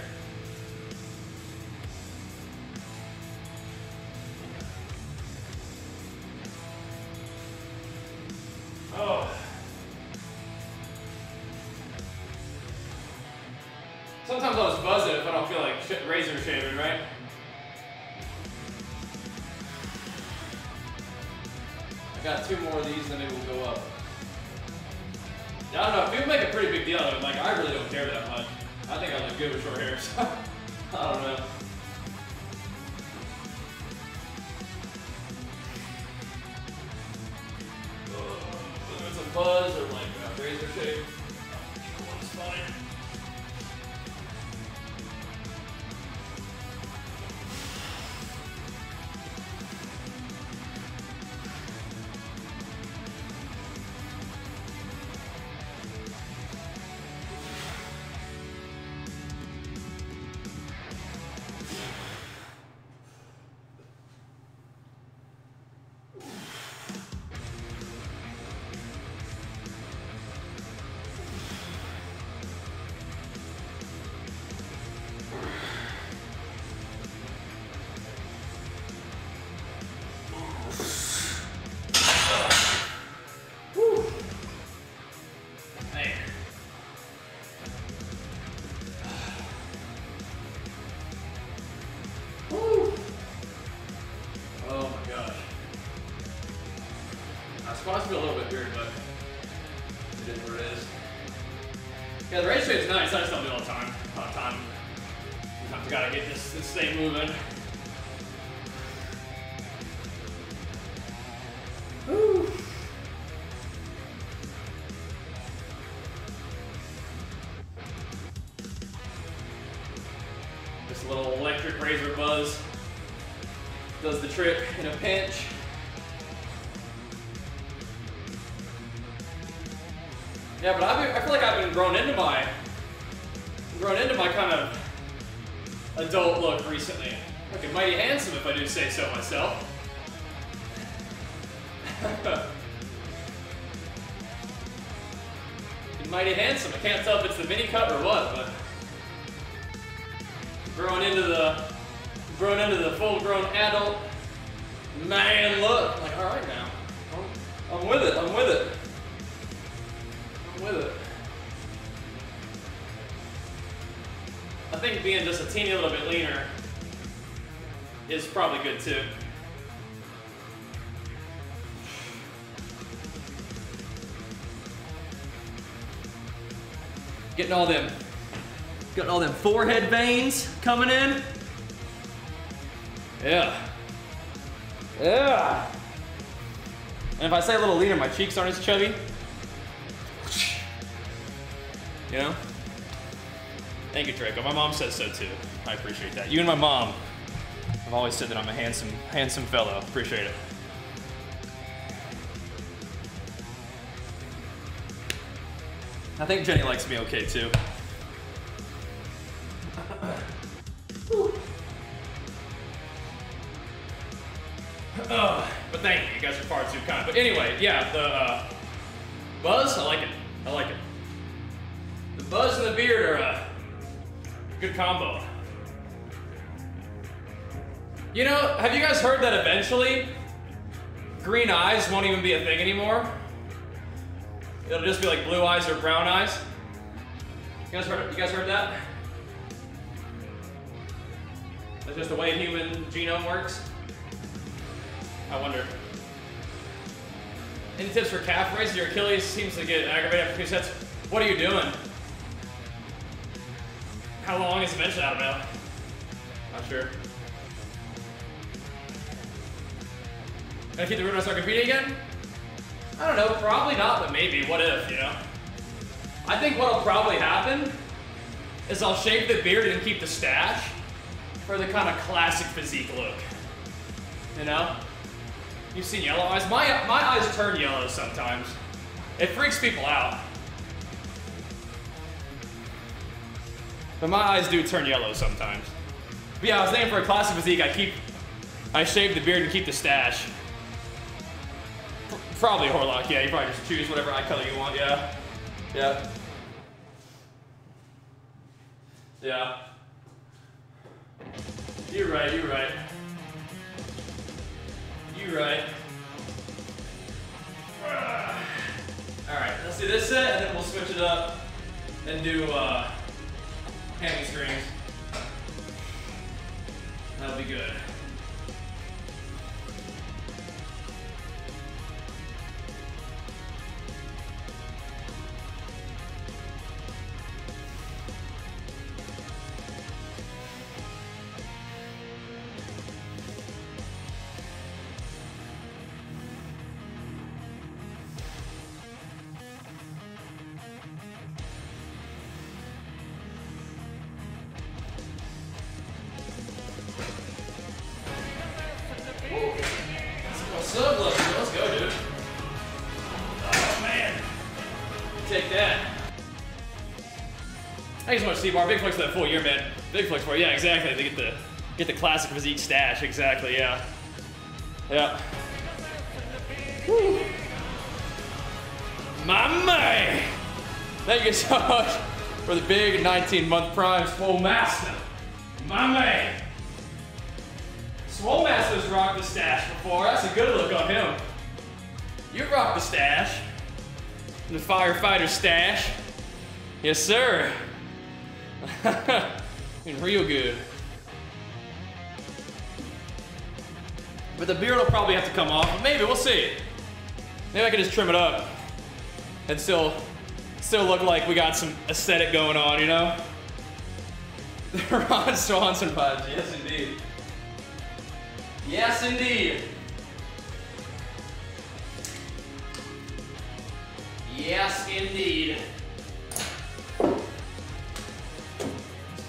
Trick in a pinch. Getting all them, getting all them forehead veins coming in. Yeah. Yeah. And if I say a little leaner, my cheeks aren't as chubby. You know? Thank you, Draco. My mom says so too. I appreciate that. You and my mom have always said that I'm a handsome, handsome fellow. Appreciate it. I think Jenny likes me okay too. oh, but thank you, you guys are far too kind. But anyway, yeah, the uh, buzz, I like it. I like it. The buzz and the beard are a good combo. You know, have you guys heard that eventually green eyes won't even be a thing anymore? It'll just be like blue eyes or brown eyes. You guys heard, you guys heard that? That's just the way human genome works. I wonder. Any tips for calf raises? Your Achilles seems to get aggravated after two sets. What are you doing? How long is the bench out about? Not sure. Gotta keep the root and start competing again? I don't know, probably not, but maybe. What if, you know? I think what'll probably happen is I'll shave the beard and keep the stash for the kind of classic physique look. You know? You've seen yellow eyes. My, my eyes turn yellow sometimes. It freaks people out. But my eyes do turn yellow sometimes. But yeah, I was thinking for a classic physique, I keep, I shave the beard and keep the stash. Probably Horlock, yeah. You probably just choose whatever eye color you want, yeah. Yeah. Yeah. You're right, you're right. You're right. Alright, let's do this set and then we'll switch it up and do uh, hamstrings. That'll be good. C-bar. Big flex for that full year, man. Big flex for it. Yeah, exactly. They get the get the classic physique stash. Exactly. Yeah. Yeah. Woo. My man. Thank you so much for the big 19-month prime Swole Master. My man. Swole Master's rocked the stash before. That's a good look on him. You rocked the stash. The firefighter stash. Yes, sir. *laughs* real good. But the beard will probably have to come off. Maybe, we'll see. Maybe I can just trim it up and still, still look like we got some aesthetic going on, you know? *laughs* Ron Swanson vibes, yes indeed. Yes indeed. Yes indeed.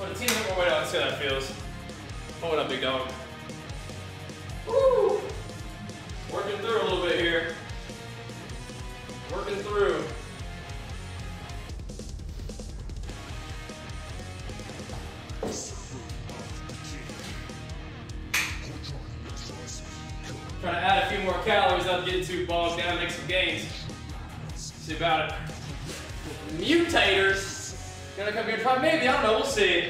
Put a teeny bit more weight on, see how that feels. Hold up, big dog. Woo! Working through a little bit here. Working through. Trying to add a few more calories without getting too bogged down, make some gains. See about it. Mutators. Gonna come here and try, maybe, I don't know, we'll see.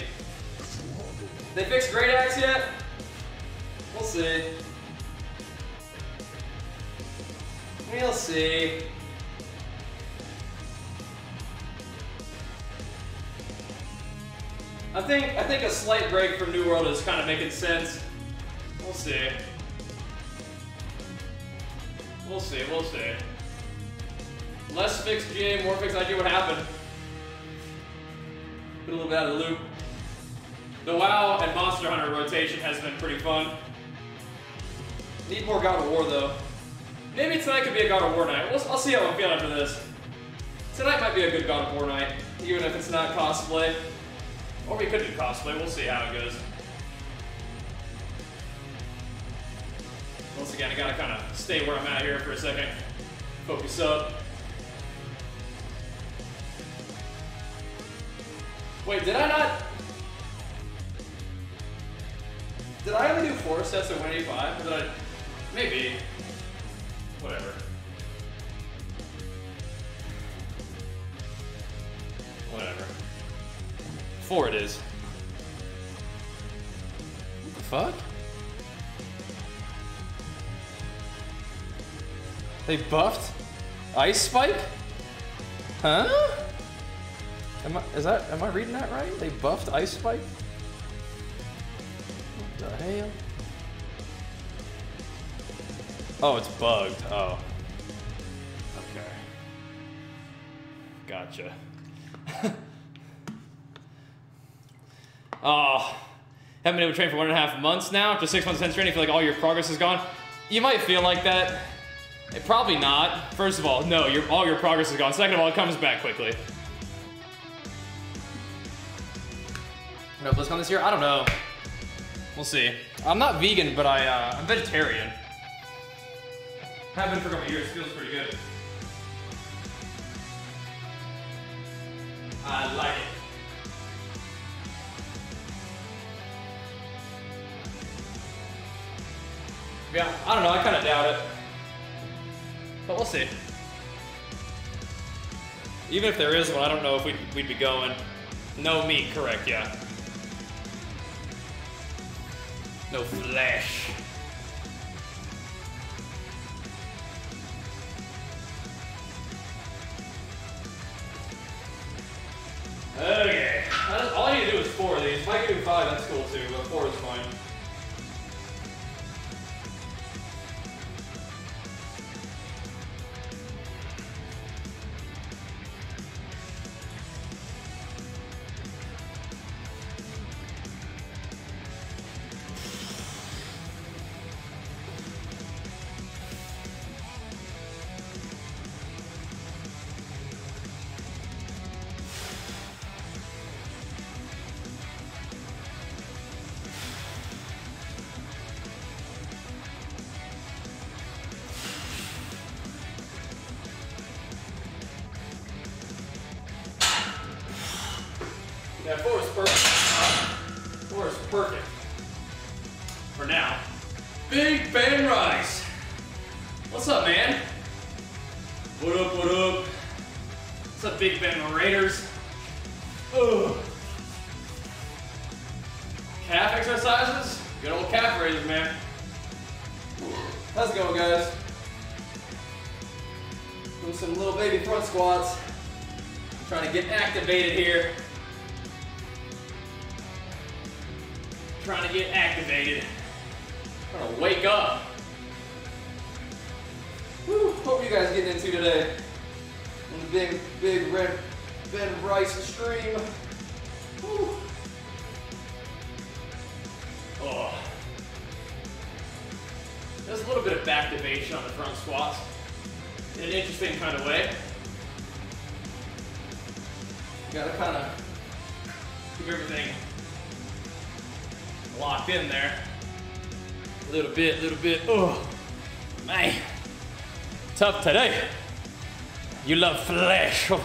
They fixed Great Axe yet? We'll see. We'll see. I think I think a slight break from New World is kind of making sense. We'll see. We'll see, we'll see. Less fixed GA, more fixed idea what happened. Put a little bit out of the loop. The WoW and Monster Hunter rotation has been pretty fun. Need more God of War though. Maybe tonight could be a God of War night. We'll, I'll see how I'm feeling after this. Tonight might be a good God of War night, even if it's not cosplay. Or we could do cosplay, we'll see how it goes. Once again, I gotta kind of stay where I'm at here for a second. Focus up. Wait, did I not? Did I only do four sets of 185? Did I? Maybe. Whatever. Whatever. Four it is. What the fuck? They buffed Ice Spike? Huh? Am I, is that, am I reading that right? They buffed Ice Spike? What the hell? Oh, it's bugged. Oh. Okay. Gotcha. *laughs* oh. Haven't been able to train for one and a half months now. Just six months since training, feel like all your progress is gone. You might feel like that. Probably not. First of all, no, your, all your progress is gone. Second of all, it comes back quickly. No BlizzCon this year? I don't know. We'll see. I'm not vegan, but I, uh, I'm vegetarian. Have been for a couple years. Feels pretty good. I like it. Yeah, I don't know. I kind of doubt it. But we'll see. Even if there is one, I don't know if we'd, we'd be going. No meat, correct, yeah. No flesh. Okay. Bit, little bit. Oh, man. Tough today. You love flesh. Oh,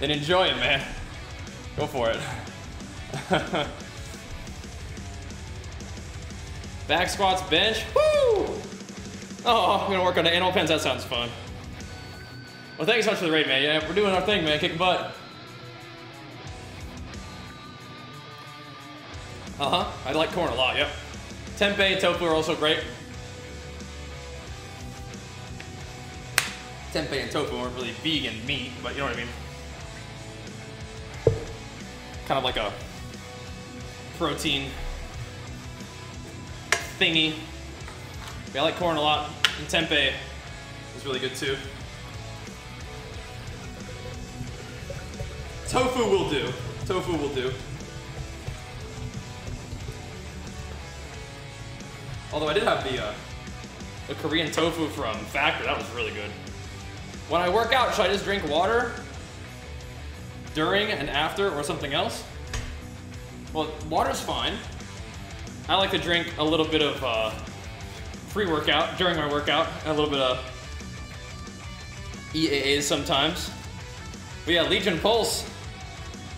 then enjoy it, man. Go for it. *laughs* Back squats, bench. Woo! Oh, I'm gonna work on the animal pens. That sounds fun. Well, thanks so much for the raid, man. Yeah, we're doing our thing, man. Kicking butt. Uh huh. I like corn a lot. Yep. Tempeh and tofu are also great. Tempeh and tofu aren't really vegan meat, but you know what I mean. Kind of like a protein thingy. Yeah, I like corn a lot. And tempeh is really good too. Tofu will do. Tofu will do. Although I did have the, uh, the Korean tofu from Factor. That was really good. When I work out, should I just drink water during and after or something else? Well, water's fine. I like to drink a little bit of uh, pre-workout during my workout, and a little bit of EAAs sometimes. But yeah, Legion Pulse.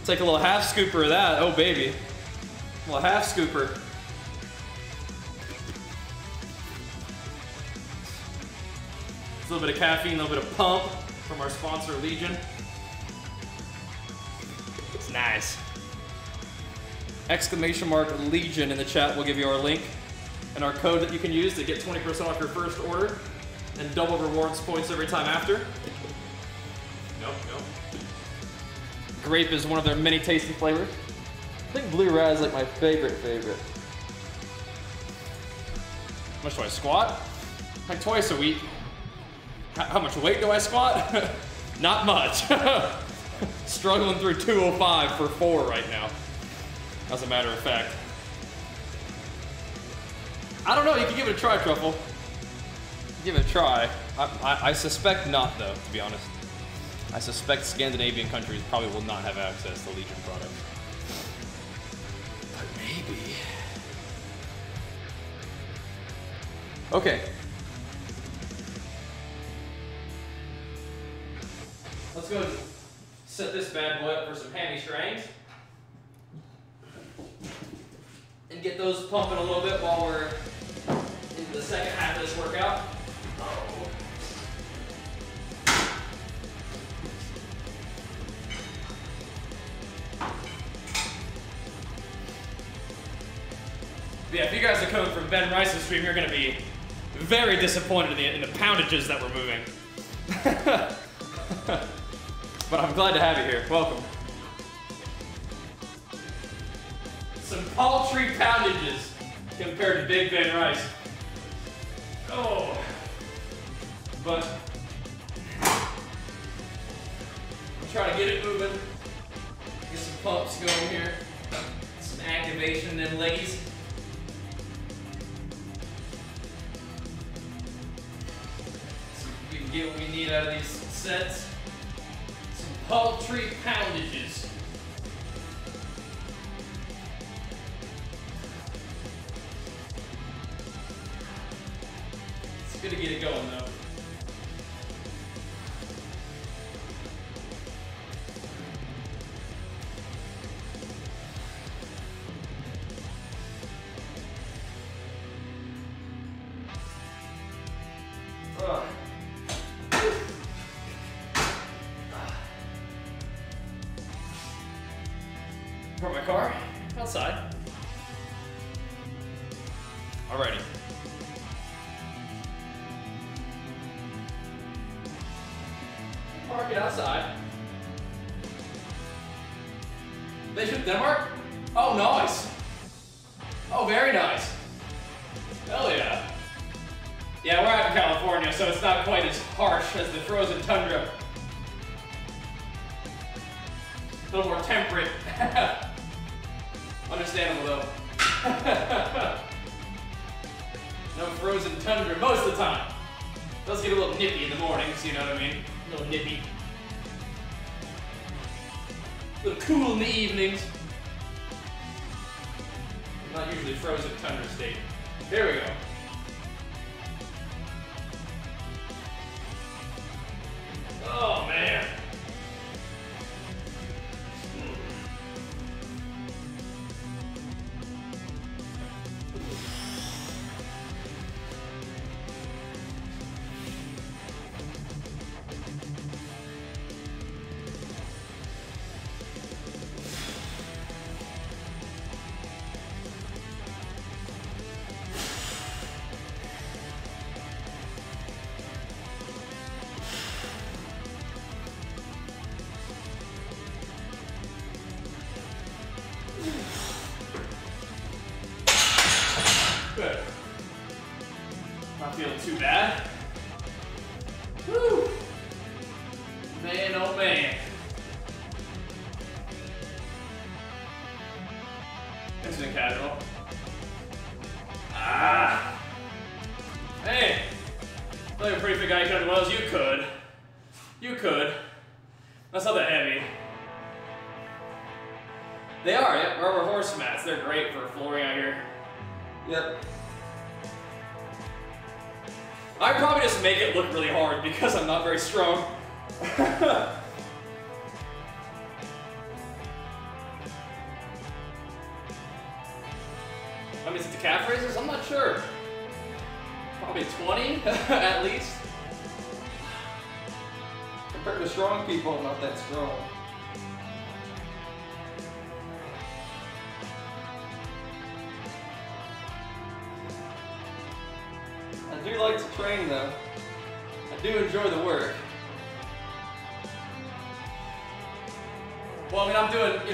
Take a little half scooper of that. Oh baby, a little half scooper. Little bit of caffeine, a little bit of pump from our sponsor Legion. It's nice. Exclamation mark Legion in the chat will give you our link and our code that you can use to get 20% off your first order and double rewards points every time after. Nope, nope. Grape is one of their many tasty flavors. I think blue raz is like my favorite favorite. How much do I squat? Like twice a week. How much weight do I squat? *laughs* Not much. *laughs* Struggling through 205 for four right now, as a matter of fact. I don't know, you can give it a try, Truffle. Give it a try. I, I, I suspect not, though, to be honest. I suspect Scandinavian countries probably will not have access to Legion products. But maybe. Okay, Let's go set this bad boy up for some hamstrings. And get those pumping a little bit while we're in the second half of this workout. Yeah, if you guys are coming from Ben Rice's stream, you're going to be very disappointed in the, in the poundages that we're moving. *laughs* But I'm glad to have you here. Welcome. Some paltry poundages compared to Big Ben Rice. Oh. But I'm trying to get it moving. Get some pumps going here. Some activation in leggies. So we can get what we need out of these sets paltry poundages. It's good to get it going though. Alrighty. Park it outside. They shoot Denmark? Oh, nice. Oh, very nice. Hell yeah. Yeah, we're out in California, so it's not quite as harsh as the frozen tundra. A little more temperate. *laughs* Understandable, though. *laughs* No frozen tundra most of the time. It does get a little nippy in the mornings, you know what I mean? A little nippy. A little cool in the evenings. Not usually frozen tundra state. There we go.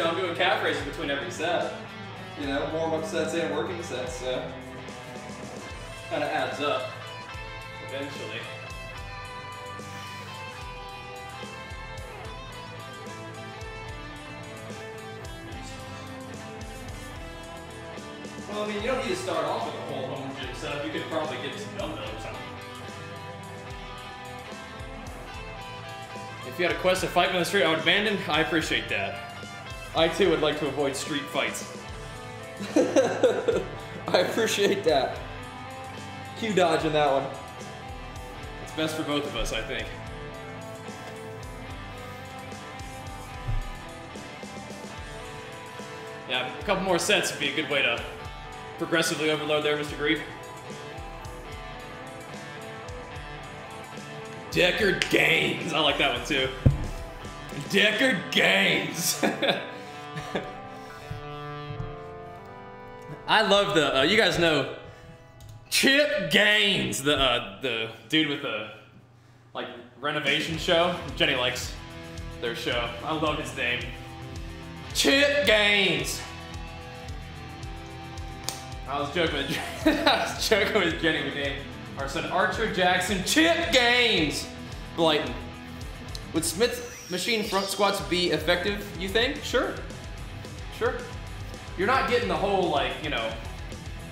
Know, I'm doing calf raises between every set. You know, warm up sets and working sets, so kind of adds up eventually. Well, I mean, you don't need to start off with a whole home gym setup. You could probably get some dumbbells or something. If you had a quest to fight me on the street, I would abandon. I appreciate that. I too would like to avoid street fights. *laughs* I appreciate that. Q dodge in that one. It's best for both of us, I think. Yeah, a couple more sets would be a good way to progressively overload there, Mr. Grief. Deckard Gaines. I like that one too. Deckard Gaines. *laughs* I love the, uh, you guys know Chip Gaines, the uh, the dude with the like renovation show. Jenny likes their show. I love his name. Chip Gaines. I was joking with *laughs* I was joking with Jenny. We named our son Archer Jackson Chip Gaines. Blighton. Would Smith machine front squats be effective? You think? Sure. Sure. You're not getting the whole like you know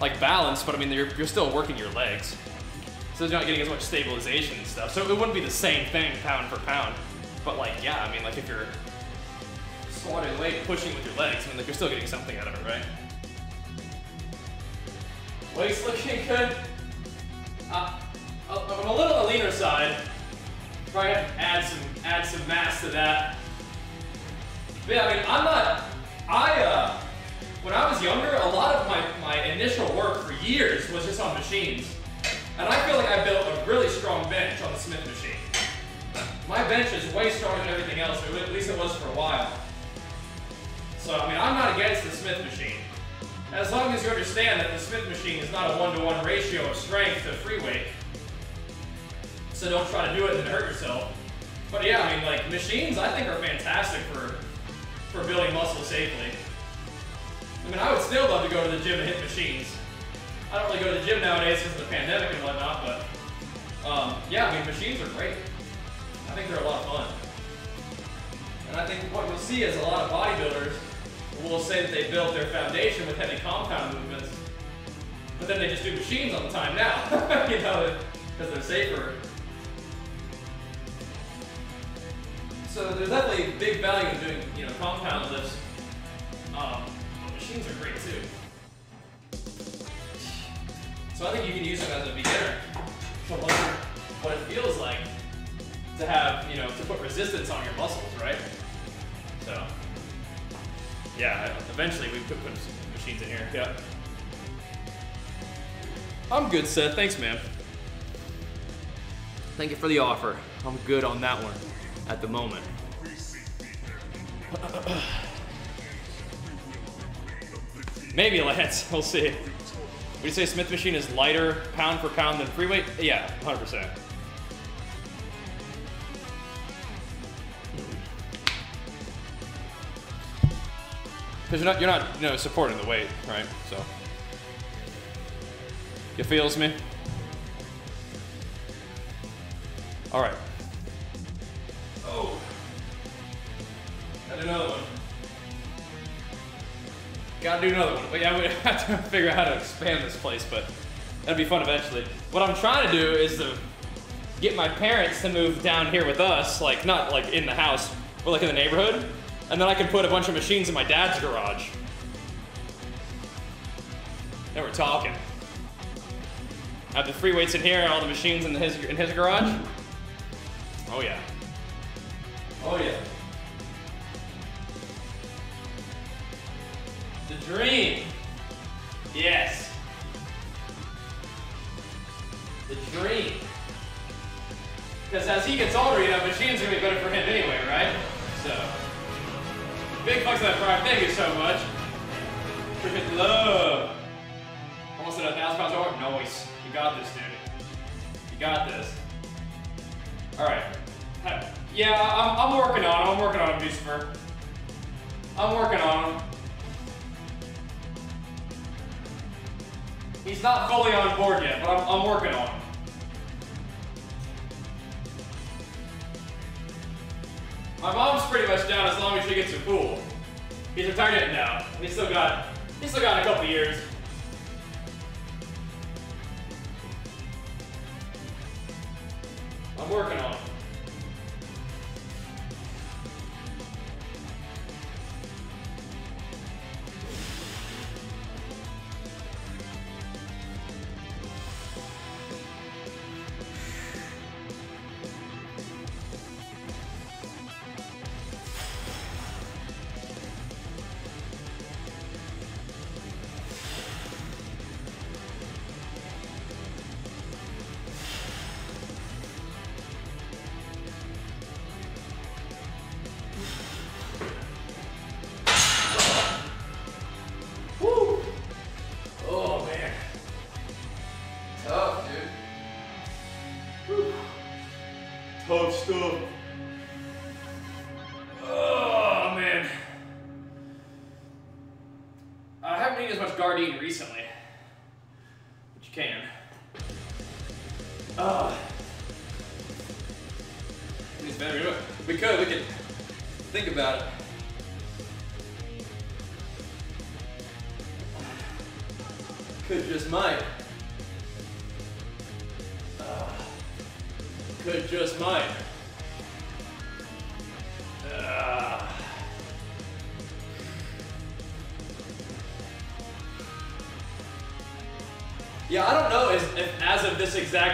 like balance, but I mean, you're, you're still working your legs. So you're not getting as much stabilization and stuff. So it wouldn't be the same thing pound for pound. But like, yeah, I mean, like if you're squatting weight, pushing with your legs, I mean, like you're still getting something out of it, right? Waist looking good. Uh, I'm a little on the leaner side. Probably have to add some add some mass to that. But yeah, I mean, I'm not. I uh, when I was younger, a lot of my, my initial work for years was just on machines. And I feel like I built a really strong bench on the Smith machine. My bench is way stronger than everything else, at least it was for a while. So, I mean, I'm not against the Smith machine. As long as you understand that the Smith machine is not a one-to-one -one ratio of strength to free weight. So don't try to do it and hurt yourself. But yeah, I mean, like, machines I think are fantastic for, for building muscle safely. I mean, I would still love to go to the gym and hit machines. I don't really go to the gym nowadays because of the pandemic and whatnot, but um, yeah, I mean, machines are great. I think they're a lot of fun. And I think what you'll see is a lot of bodybuilders will say that they built their foundation with heavy compound movements, but then they just do machines all the time now, *laughs* you know, because they're safer. So there's definitely a big value in doing, you know, compound lifts. Um, machines are great too. So I think you can use them as a beginner to learn what it feels like to have, you know, to put resistance on your muscles, right? So, yeah, eventually we could put some machines in here, yeah. I'm good, Seth. Thanks, man. Thank you for the offer. I'm good on that one at the moment. *clears throat* Maybe Lance, *laughs* we'll see. Would you say Smith Machine is lighter pound for pound than free weight? Yeah, 100%. Because you're not, you're not, you know, supporting the weight, right? So, you feels me? All right. Oh. Do another one. Gotta do another one. But yeah, we *laughs* have to figure out how to expand this place, but that'd be fun eventually. What I'm trying to do is to get my parents to move down here with us, like not like in the house, but like in the neighborhood, and then I can put a bunch of machines in my dad's garage. Then we're talking. Have the free weights in here and all the machines in his in his garage. Oh yeah. Oh yeah. Dream. Yes. The dream. Because as he gets older, you know, machines gonna be better for him anyway, right? So, big fucks that prime. Thank you so much. Appreciate the love. Almost at a thousand pounds over. Noise. You got this, dude. You got this. All right. Yeah, I'm, I'm working on him. I'm working on him, Lucifer. I'm working on him. He's not fully on board yet, but I'm, I'm working on him. My mom's pretty much down as long as she gets a pool. He's retired now, and he's still got he's still got a couple years. I'm working on it. This exact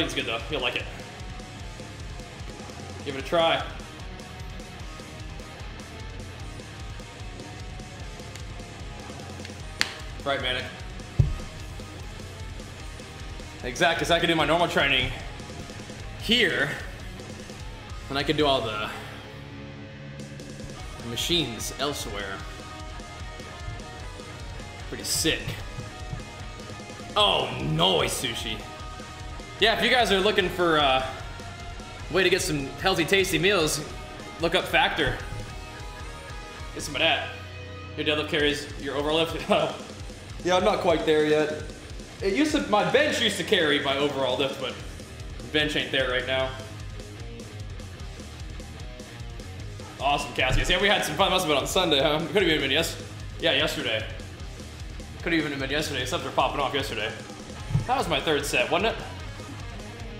Guardian's good though. You'll like it. Give it a try. Right, Manic. Exactly, because I can do my normal training here, and I can do all the machines elsewhere. Pretty sick. Oh, noise, sushi. Yeah, if you guys are looking for a uh, way to get some healthy, tasty meals, look up Factor. Get some of that. Your deadlift carries your overlift. *laughs* Oh. Yeah, I'm not quite there yet. It used to, my bench used to carry my overall lift, but bench ain't there right now. Awesome, Cassius. Yeah, we had some fun. Must have been on Sunday, huh? Could have even been yes. Yeah, yesterday. Could have even been yesterday. Subs were popping off yesterday. That was my third set, wasn't it?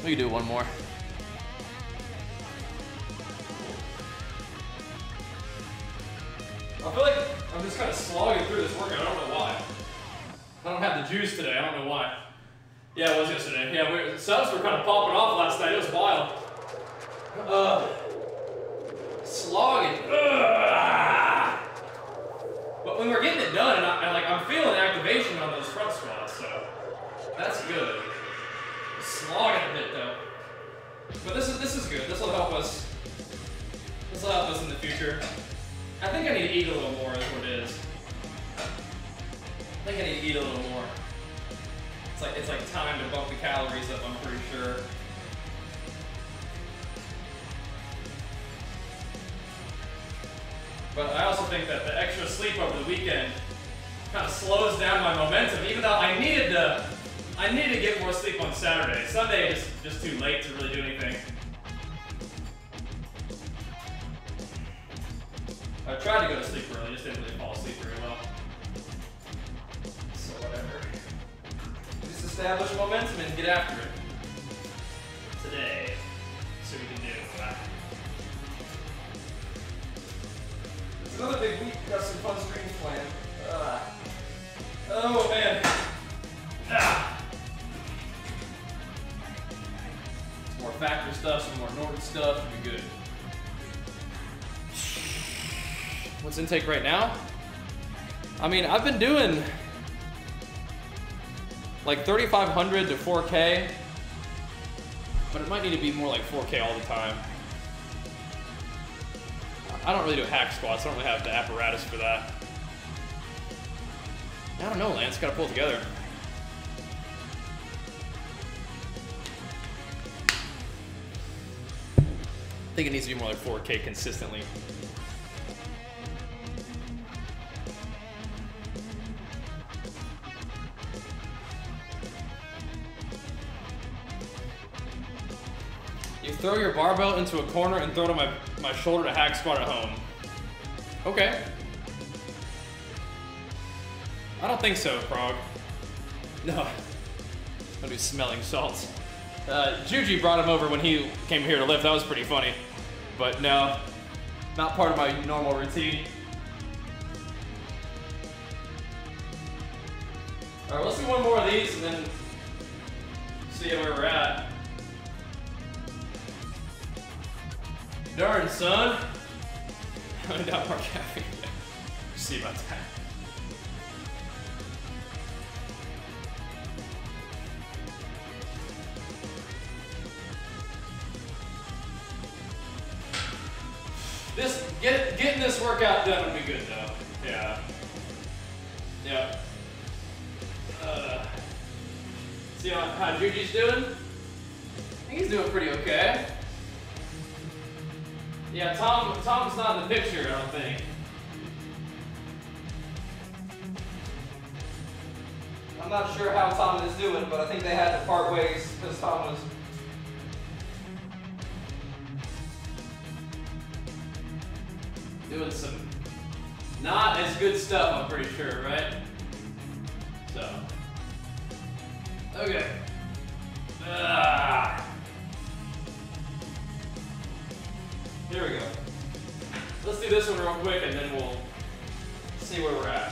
We can do one more. I feel like I'm just kind of slogging through this workout. I don't know why. I don't have the juice today. I don't know why. Yeah, it was yesterday. Yeah, we, subs were kind of popping off last night. It was wild. Uh, slogging. Ugh. But when we're getting it done, and I, like I'm feeling activation on those front squats, so that's good. Slogging a bit though. But this is this is good. This will help us. This will help us in the future. I think I need to eat a little more. Is what it is. I think I need to eat a little more. It's like it's like time to bump the calories up. I'm pretty sure. But I also think that the extra sleep over the weekend kind of slows down my momentum, even though I needed to, I need to get more sleep on Saturday. Sunday is just too late to really do anything. I tried to go to sleep early, just didn't really fall asleep very well. So whatever. Just establish momentum and get after it. Today. So we can do. It's another big week. Got some fun streams planned. Uh, oh man. Ah. More factor stuff, some more Norton stuff, be good. What's intake right now? I mean, I've been doing like 3,500 to 4K, but it might need to be more like 4K all the time. I don't really do hack squats. I don't really have the apparatus for that. I don't know, Lance. Gotta pull it together. Think it needs to be more like 4K consistently. You throw your barbell into a corner and throw it on my, my shoulder to hack squat at home. Okay. I don't think so, Frog. No. *laughs* I'll do smelling salts. Uh, Juji brought him over when he came here to lift. That was pretty funny. But no, not part of my normal routine. Alright, let's do one more of these and then see where we're at. Darn, son. I got more caffeine. see about that. This get getting this workout done would be good though. Yeah. Yeah. Uh, see how, how Juji's doing? I think he's doing pretty okay. Yeah, Tom Tom's not in the picture, I don't think. I'm not sure how Tom is doing, but I think they had to part ways because Tom was doing some not as good stuff, I'm pretty sure, right? So, okay. Ah. Here we go. Let's do this one real quick and then we'll see where we're at.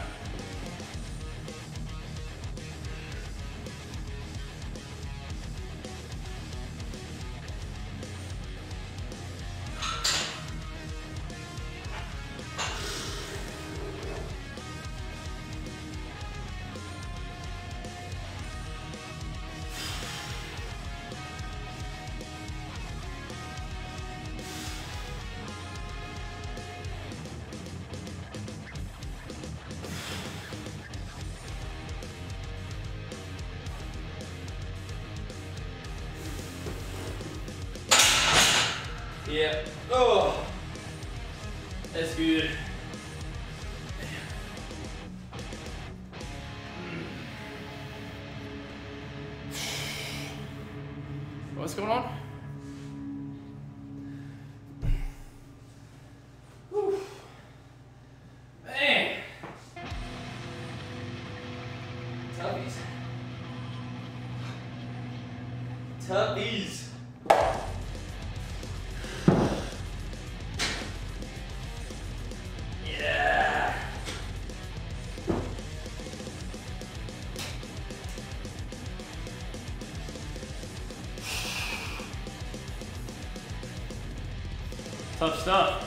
Tough stuff.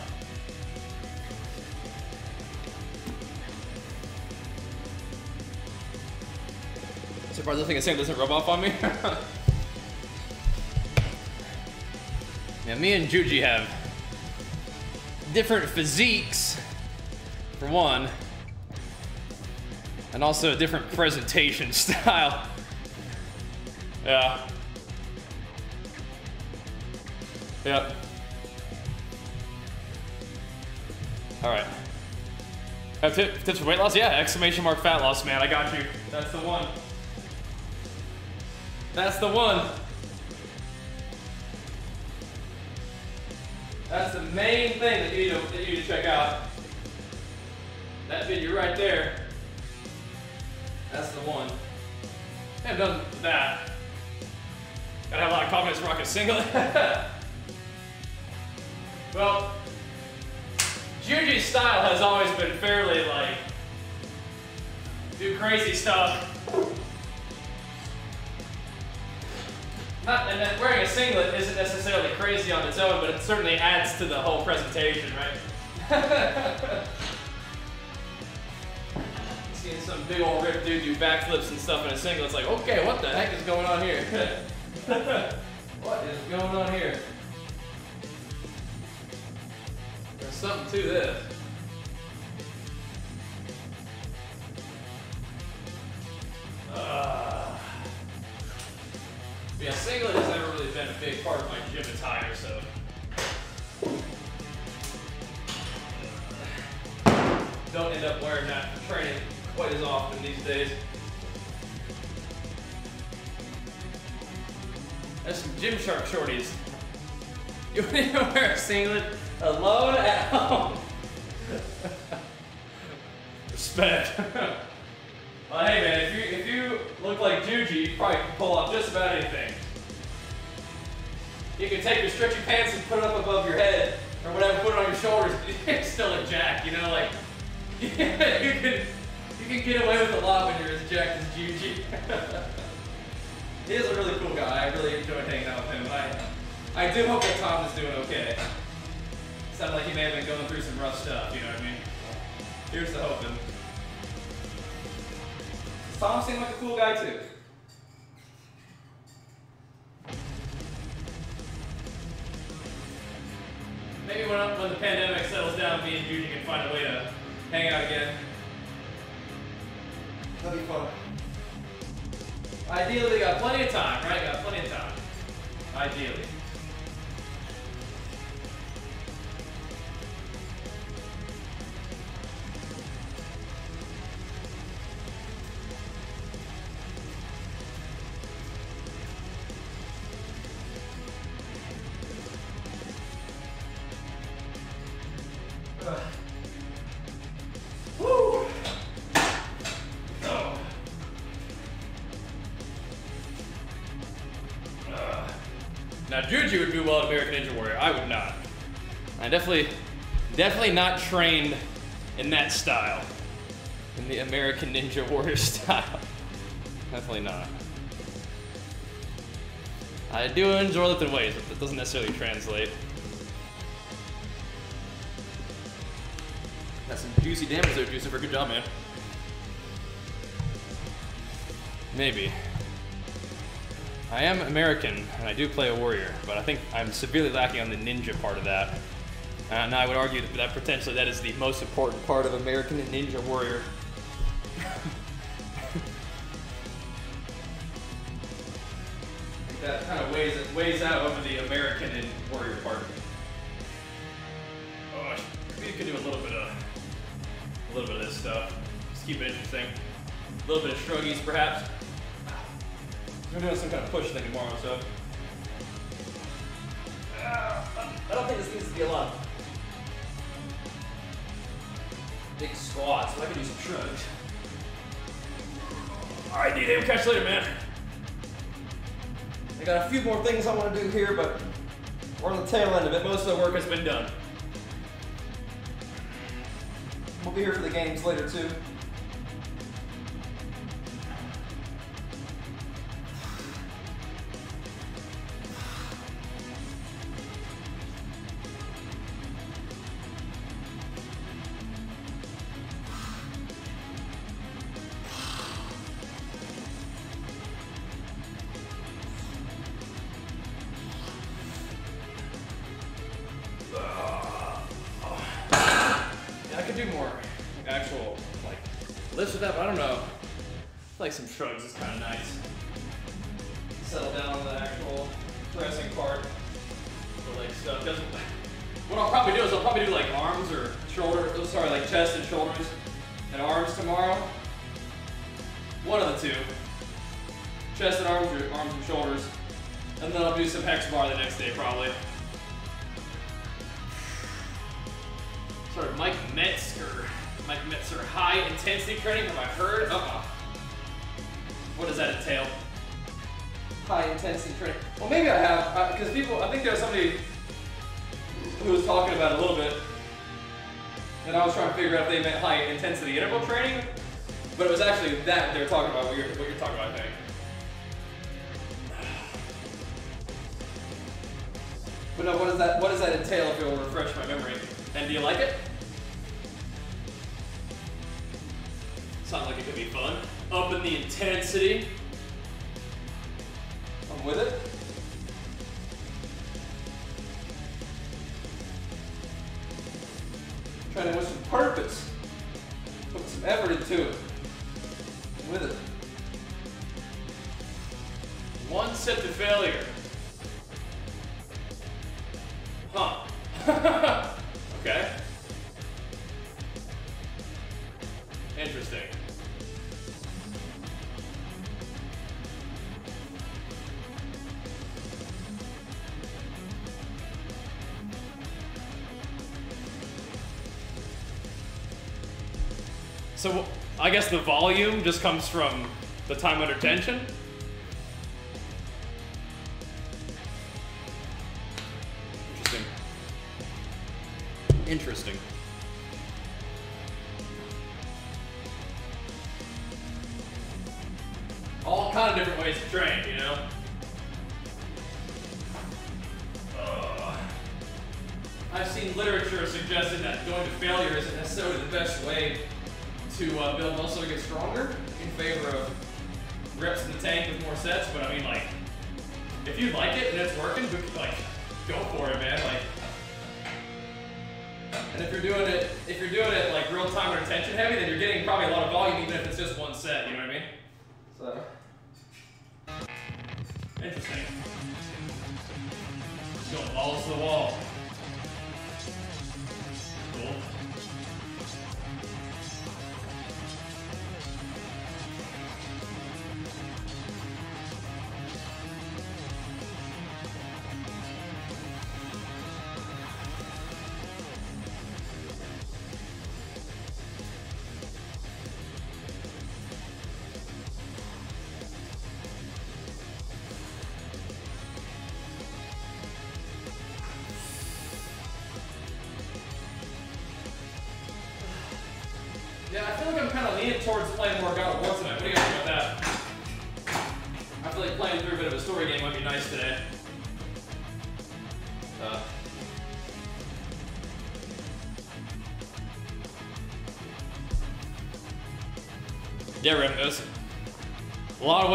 Surprised is saying doesn't rub off on me. *laughs* yeah, me and Juji have different physiques, for one, and also a different *laughs* presentation *laughs* style. Yeah. Yep. Have tip, tips for weight loss? Yeah, exclamation mark fat loss, man. I got you. That's the one. That's the one. That's the main thing that you need to, that you need to check out. That video right there. That's the one. I'm done that. Gotta have a lot of confidence rock a singlet. *laughs* certainly adds to the whole presentation, right? *laughs* Seeing some big old ripped dude do backflips and stuff in a single, it's like, okay, what the heck is going on here? *laughs* *laughs* what is going on here? There's something to this. Respect. *laughs* well, hey man, if you if you look like Juji, you probably can pull off just about anything. You can take your stretchy pants and put it up above your head, or whatever, put it on your shoulders. It's *laughs* still a jack, you know, like *laughs* you can you can get away with a lot when you're as jacked as Juji. he is a really cool guy. I really enjoy hanging out with him. I I do hope that Tom is doing okay. Sounded like he may have been going through some rough stuff, you know what I mean? Here's the hoping. Tom seemed like a cool guy too. Maybe when, when the pandemic settles down, me and Juji can find a way to hang out again. That'd be fun. Ideally, we got plenty of time, right? Got plenty of time. Ideally. Definitely, definitely not trained in that style. In the American Ninja Warrior *laughs* style. definitely not. I do enjoy lifting weights, but that doesn't necessarily translate. That's some juicy damage there, Juicer. Good job, man. Maybe. I am American, and I do play a warrior, but I think I'm severely lacking on the ninja part of that. And I would argue that, potentially that is the most important part of American Ninja Warrior. That kind of weighs, weighs out over the American and warrior part. Oh, we could do a little bit of a little bit of this stuff. Just keep it interesting. A little bit of shruggies, perhaps. We're doing some kind of push thing tomorrow, so. Uh, I don't think this needs to be a lot. Big squats, so I can do some shrugs. Alright. right, D-Day, we'll catch you later, man. I got a few more things I want to do here, but we're on the tail end of it. Most of the work has been done. We'll be here for the games later, too. Like some shrugs is kind of nice. Settle down on the actual pressing part, the leg stuff. What I'll probably do is I'll probably do like arms or shoulder. Oh, sorry, like chest and shoulders and arms tomorrow. One of the two. Chest and arms or arms and shoulders. And then I'll do some hex bar the next day probably. Sort of Mike Mentzer. Mike Mentzer, high intensity training, have I heard? Uh-uh. What does that entail? High intensity training. Well, maybe I have, because uh, people, I think there was somebody who was talking about it a little bit, and I was trying to figure out if they meant high intensity interval training, but it was actually that they're talking about, what you're, what you're talking about, I think. But no, what does that, what does that entail if it'll refresh my memory? And do you like it? Sounds like it could be fun up in the intensity. I'm with it. Trying to with some purpose. Put some effort into it. With it. One set to failure. Huh. *laughs* okay. Interesting. So I guess the volume just comes from the time under tension. Interesting. Interesting.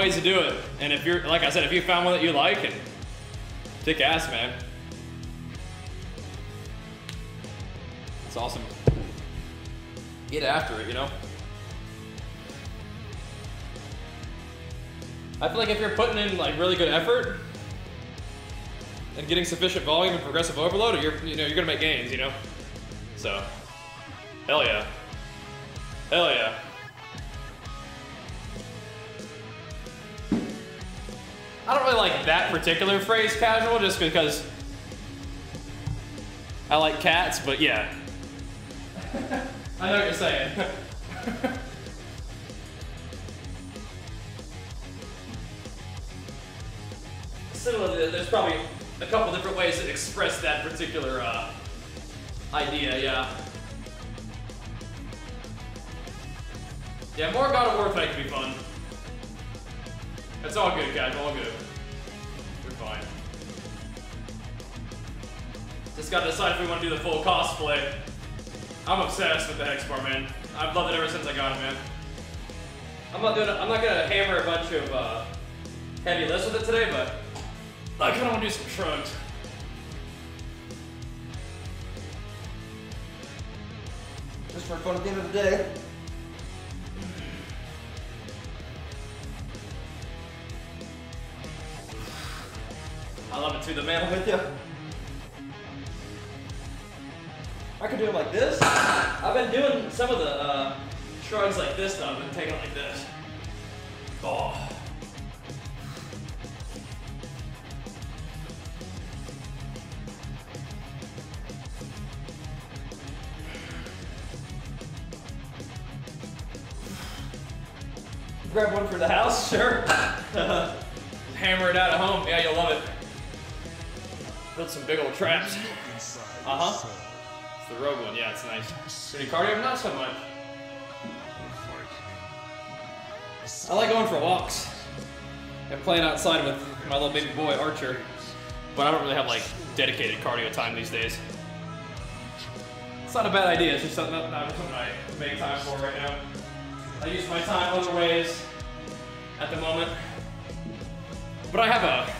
Ways to do it. And if you're, like I said, if you found one that you like, and kick ass, man. It's awesome. Get after it, you know? I feel like if you're putting in like really good effort and getting sufficient volume and progressive overload, you're you know you're gonna make gains, you know. So, hell yeah, hell yeah. particular phrase casual just because I like cats, but yeah. *laughs* I know what you're saying. *laughs* Similarly, there's probably a couple different ways to express that particular uh, idea, yeah. Yeah, more God of War fight could be fun. That's all good, guys, all good. Just gotta decide if we want to do the full cosplay. I'm obsessed with the Hexbar, man. I've loved it ever since I got it, man. I'm not doing. I'm not gonna hammer a bunch of uh, heavy lifts with it today, but I kind of want to do some shrugs. Just for fun at the end of the day. I love it too. The man I'm with you. I could do it like this. I've been doing some of the uh, shrugs like this though. I've been taking it like this. Oh. Grab one for the house, *laughs* sure. *laughs* Hammer it out at home. Yeah, you'll love it. Build some big old traps. Uh-huh. It's the rogue one, yeah, it's nice. Any cardio? Not so much. I like going for walks and playing outside with my little baby boy Archer, but I don't really have like dedicated cardio time these days. It's not a bad idea, it's just something that I'm something I make time for right now. I use my time other ways at the moment. But I have a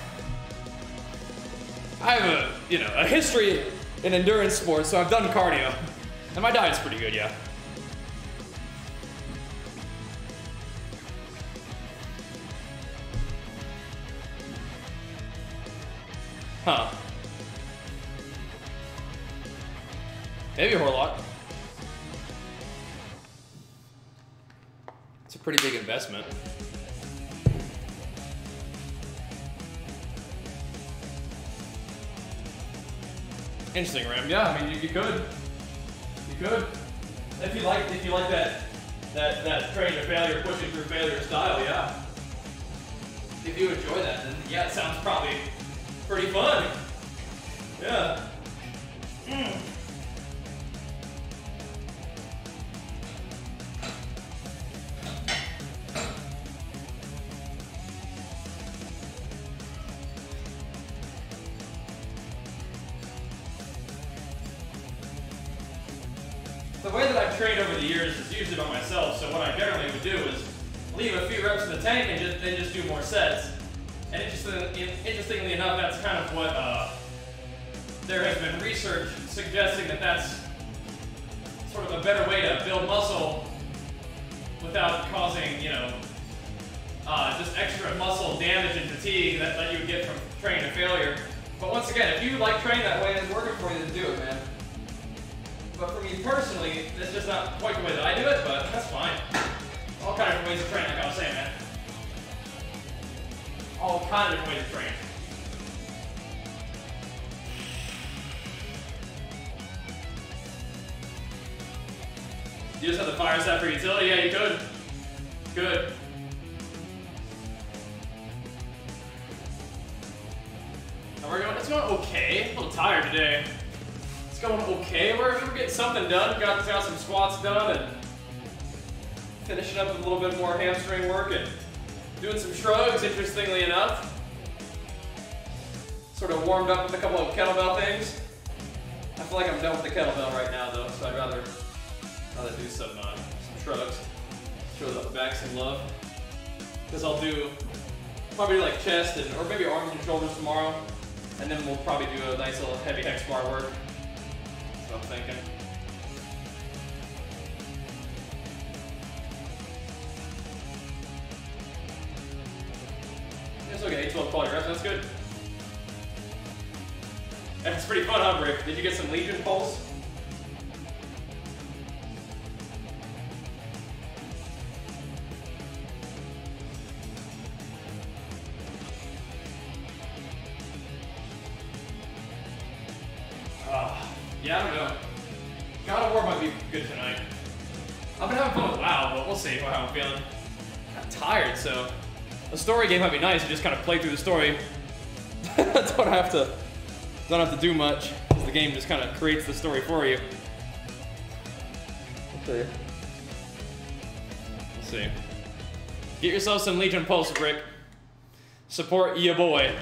I have a, you know, a history in endurance sports, so I've done cardio. And my diet's pretty good, yeah. Huh. Maybe a Horlock. It's a pretty big investment. Interesting, Ram. Yeah, I mean, you, you could. You could. If you like, if you like that, that, that train of failure, pushing through failure style, yeah. If you enjoy that, then yeah, it sounds probably pretty fun. Yeah. Mm. We're going, it's going okay. A little tired today. It's going okay. We're, we're getting something done. Got, got some squats done and finishing up with a little bit more hamstring work and doing some shrugs, interestingly enough. Sort of warmed up with a couple of kettlebell things. I feel like I'm done with the kettlebell right now though, so I'd rather, rather do some, uh, some shrugs. Show the back some love. Because I'll do probably like chest and, or maybe arms and shoulders tomorrow. And then we'll probably do a nice little heavy hex bar work. That's what I'm thinking. It's okay, 12 quality reps, that's good. That's pretty fun, huh, Rick? Did you get some Legion pulse? A story game might be nice. You just kind of play through the story, *laughs* don't have to don't have to do much. The game just kind of creates the story for you. Okay. Let's see. Get yourself some Legion Pulse Brick. Support your boy.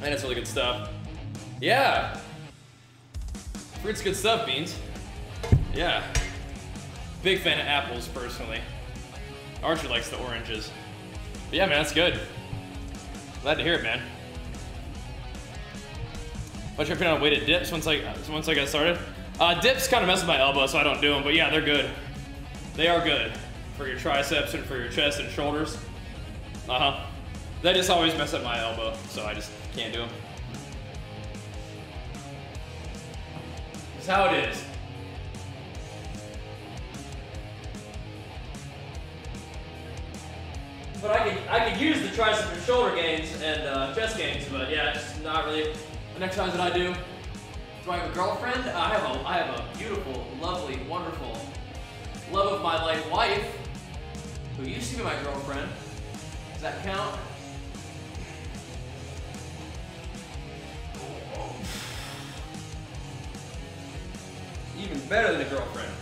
And it's really good stuff. Yeah. Fruit's good stuff, Beans. Yeah. Big fan of apples, personally. Archer likes the oranges. But yeah, man, that's good. Glad to hear it, man. What's your opinion on weighted dips once I once I got started? Uh, dips kind of mess with my elbow, so I don't do them. But yeah, they're good. They are good for your triceps and for your chest and shoulders. Uh huh. They just always mess up my elbow, so I just can't do them. It's how it is. But I could I could use the tricep and shoulder gains and uh, chest gains, but yeah, it's not really an exercise that I do. Do I have a girlfriend? I have a I have a beautiful, lovely, wonderful, love of my life wife who used to be my girlfriend. Does that count? Even better than a girlfriend.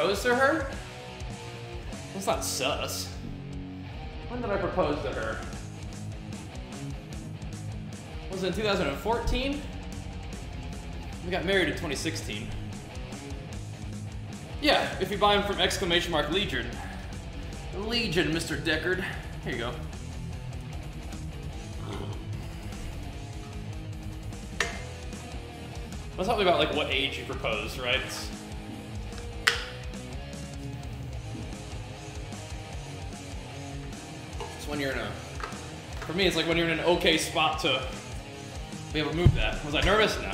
Propose to her? That's not sus. When did I propose to her? Was it in 2014? We got married in 2016. Yeah, if you buy them from exclamation mark Legion. Legion, Mr. Deckard. Here you go. Let's talk about like what age you propose, right? When you're in a. For me, it's like when you're in an okay spot to be able to move that. Was I nervous? No.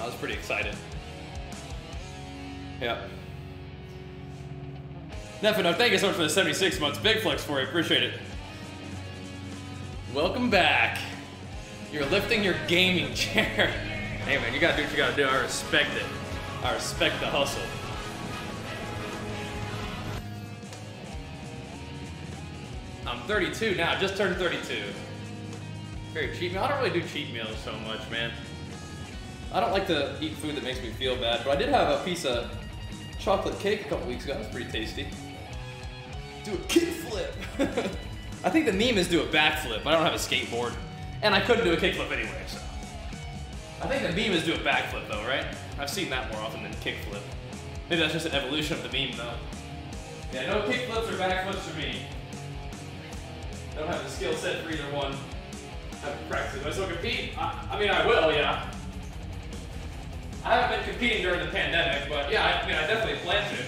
I was pretty excited. Yeah. Nefino, thank you so much for the 76 months. Big flex for you. Appreciate it. Welcome back. You're lifting your gaming *laughs* chair. hey man, you gotta do what you gotta do. I respect it. I respect the hustle. 32 now, just turned 32. Very cheap meal. I don't really do cheat meals so much, man. I don't like to eat food that makes me feel bad, but I did have a piece of chocolate cake a couple weeks ago. It was pretty tasty. Do a kickflip. *laughs* I think the meme is do a backflip. I don't have a skateboard, and I couldn't do a kickflip anyway, so. I think the meme is do a backflip though, right? I've seen that more often than kickflip. Maybe that's just an evolution of the meme though. Yeah, no kickflips or backflips for me. I don't have the skill set for either one. I haven't practiced. I still compete? I, I mean, I will, yeah. I haven't been competing during the pandemic, but yeah, I, I mean, I definitely plan to.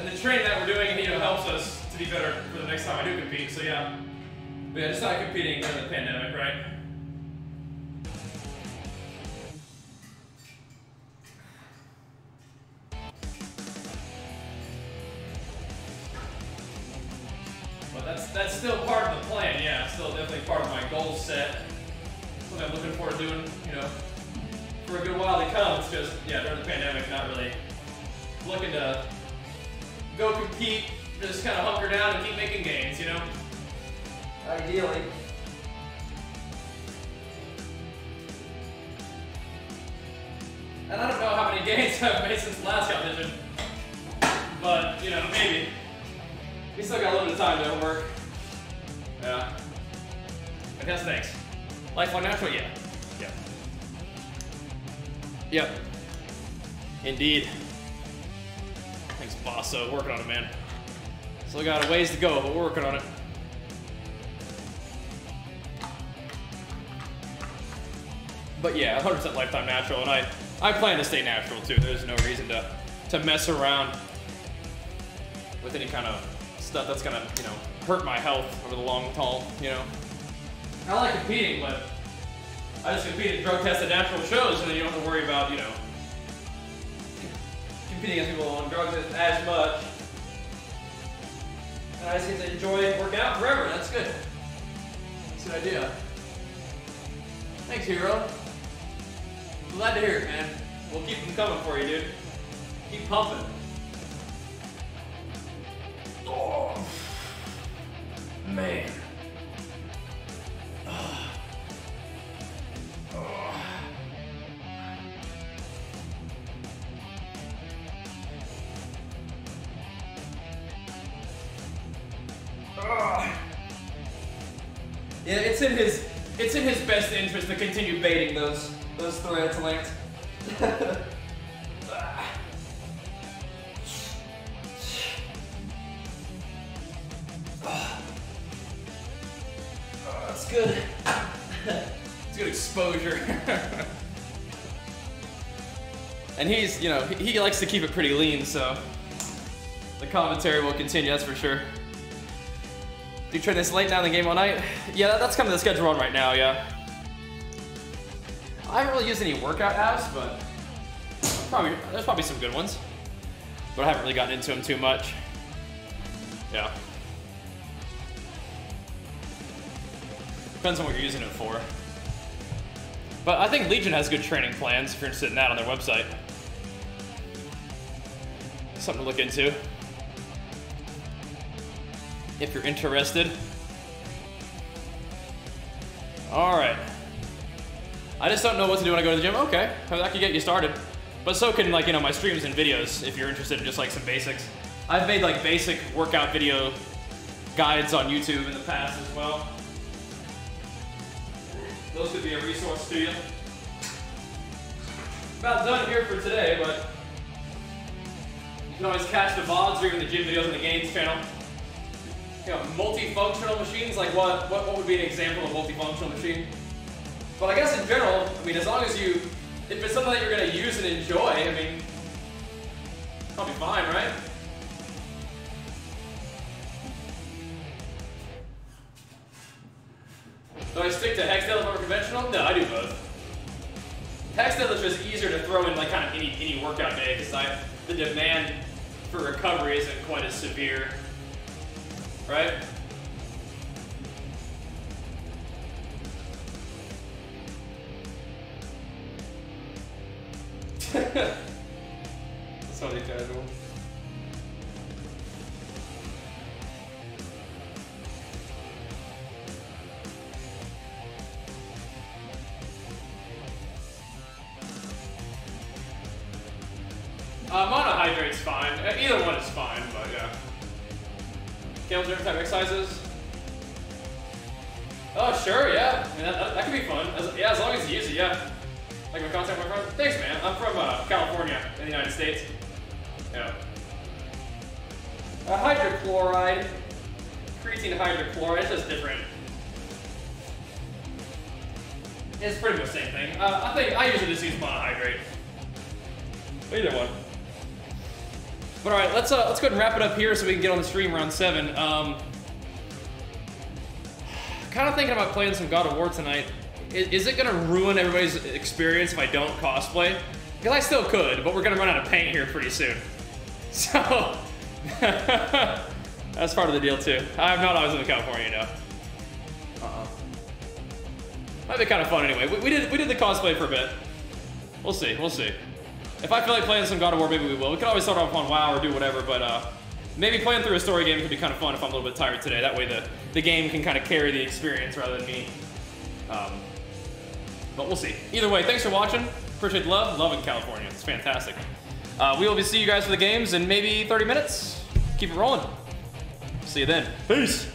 And the training that we're doing, you know, helps us to be better for the next time I do compete. So yeah, but yeah, just not competing during the pandemic, right? That's that's still part of the plan. Yeah, still definitely part of my goal set something I'm looking forward to doing, you know, for a good while to come. It's just, yeah, during the pandemic, not really looking to go compete, just kind of hunker down and keep making gains, you know? Ideally. And I don't know how many *laughs* gains I've made since the last competition, but, you know, maybe. We still got a little bit of time to work. Yeah. I guess thanks. Lifelong natural, yeah. Yeah. Yep. Indeed. Thanks, boss, so working on it, man. Still got a ways to go, but we're working on it. But yeah, 100% lifetime natural, and I, I plan to stay natural too. There's no reason to, to mess around with any kind of stuff that's gonna, you know, hurt my health over the long haul, you know. I like competing, but I just compete at drug-tested natural shows, and then you don't have to worry about, you know, competing against people on drugs as much. And I just get to enjoy working out forever. That's good. That's a good idea. Thanks, Hero. Glad to hear it, man. We'll keep them coming for you, dude. Keep pumping. Oh, man. Oh. Oh. Oh. Yeah, it's in his it's in his best interest to continue baiting those those threats, Lance. *laughs* Ah. Oh, that's good. *laughs* it's good exposure. *laughs* and he's, you know, he, likes to keep it pretty lean, so the commentary will continue, that's for sure. Do you train this late down in the game all night? Yeah, that's kind of the schedule on right now, yeah. I haven't really used any workout apps, but probably there's probably some good ones. But I haven't really gotten into them too much. Yeah. Depends on what you're using it for. But I think Legion has good training plans if you're interested in that on their website. Something to look into if you're interested. All right. I just don't know what to do when I go to the gym. Okay, that could get you started. But so can like, you know, my streams and videos if you're interested in just like some basics. I've made like basic workout video guides on YouTube in the past as well. Those could be a resource to you. About done here for today, but you can always catch the VODs or even the gym videos on the games channel you know, multifunctional machines, like what, what, what would be an example of a multifunctional machine? But I guess in general, I mean, as long as you, if it's something that you're going to use and enjoy, I mean, I'll be fine, right? Do I stick to hex deadlift over conventional? No, I do both. Hex deadlift is just easier to throw in like kind of any, any workout day because the demand for recovery isn't quite as severe right? *laughs* That's casual. Uh, monohydrate's fine. Uh, either one is fine, but yeah. Scale different type exercises? Oh, sure, yeah. I mean, that, that, that could be fun. As, yeah, as long as you use it, yeah. Like my contact my friend. Thanks, man. I'm from uh, California in the United States. Yeah. Uh, hydrochloride. Creatine hydrochloride. It's just different. It's pretty much the same thing. Uh, I think I usually just use monohydrate. Either one. But all right, let's uh, let's go ahead and wrap it up here so we can get on the stream around seven. Um, kind of thinking about playing some God of War tonight. Is, is it gonna ruin everybody's experience if I don't cosplay? Because I still could, but we're gonna run out of paint here pretty soon. *laughs* So *laughs* that's part of the deal too. I'm not always in California, you know. Uh-uh. Might be kind of fun anyway. We, we did we did the cosplay for a bit. We'll see. We'll see. If I feel like playing some God of War, maybe we will. We could always start off on WoW or do whatever, but uh, maybe playing through a story game could be kind of fun if I'm a little bit tired today. That way the, the game can kind of carry the experience rather than me. Um, but we'll see. Either way, thanks for watching. Appreciate the love. Love in California. It's fantastic. Uh, we will be see you guys for the games in maybe 30 minutes. Keep it rolling. See you then. Peace.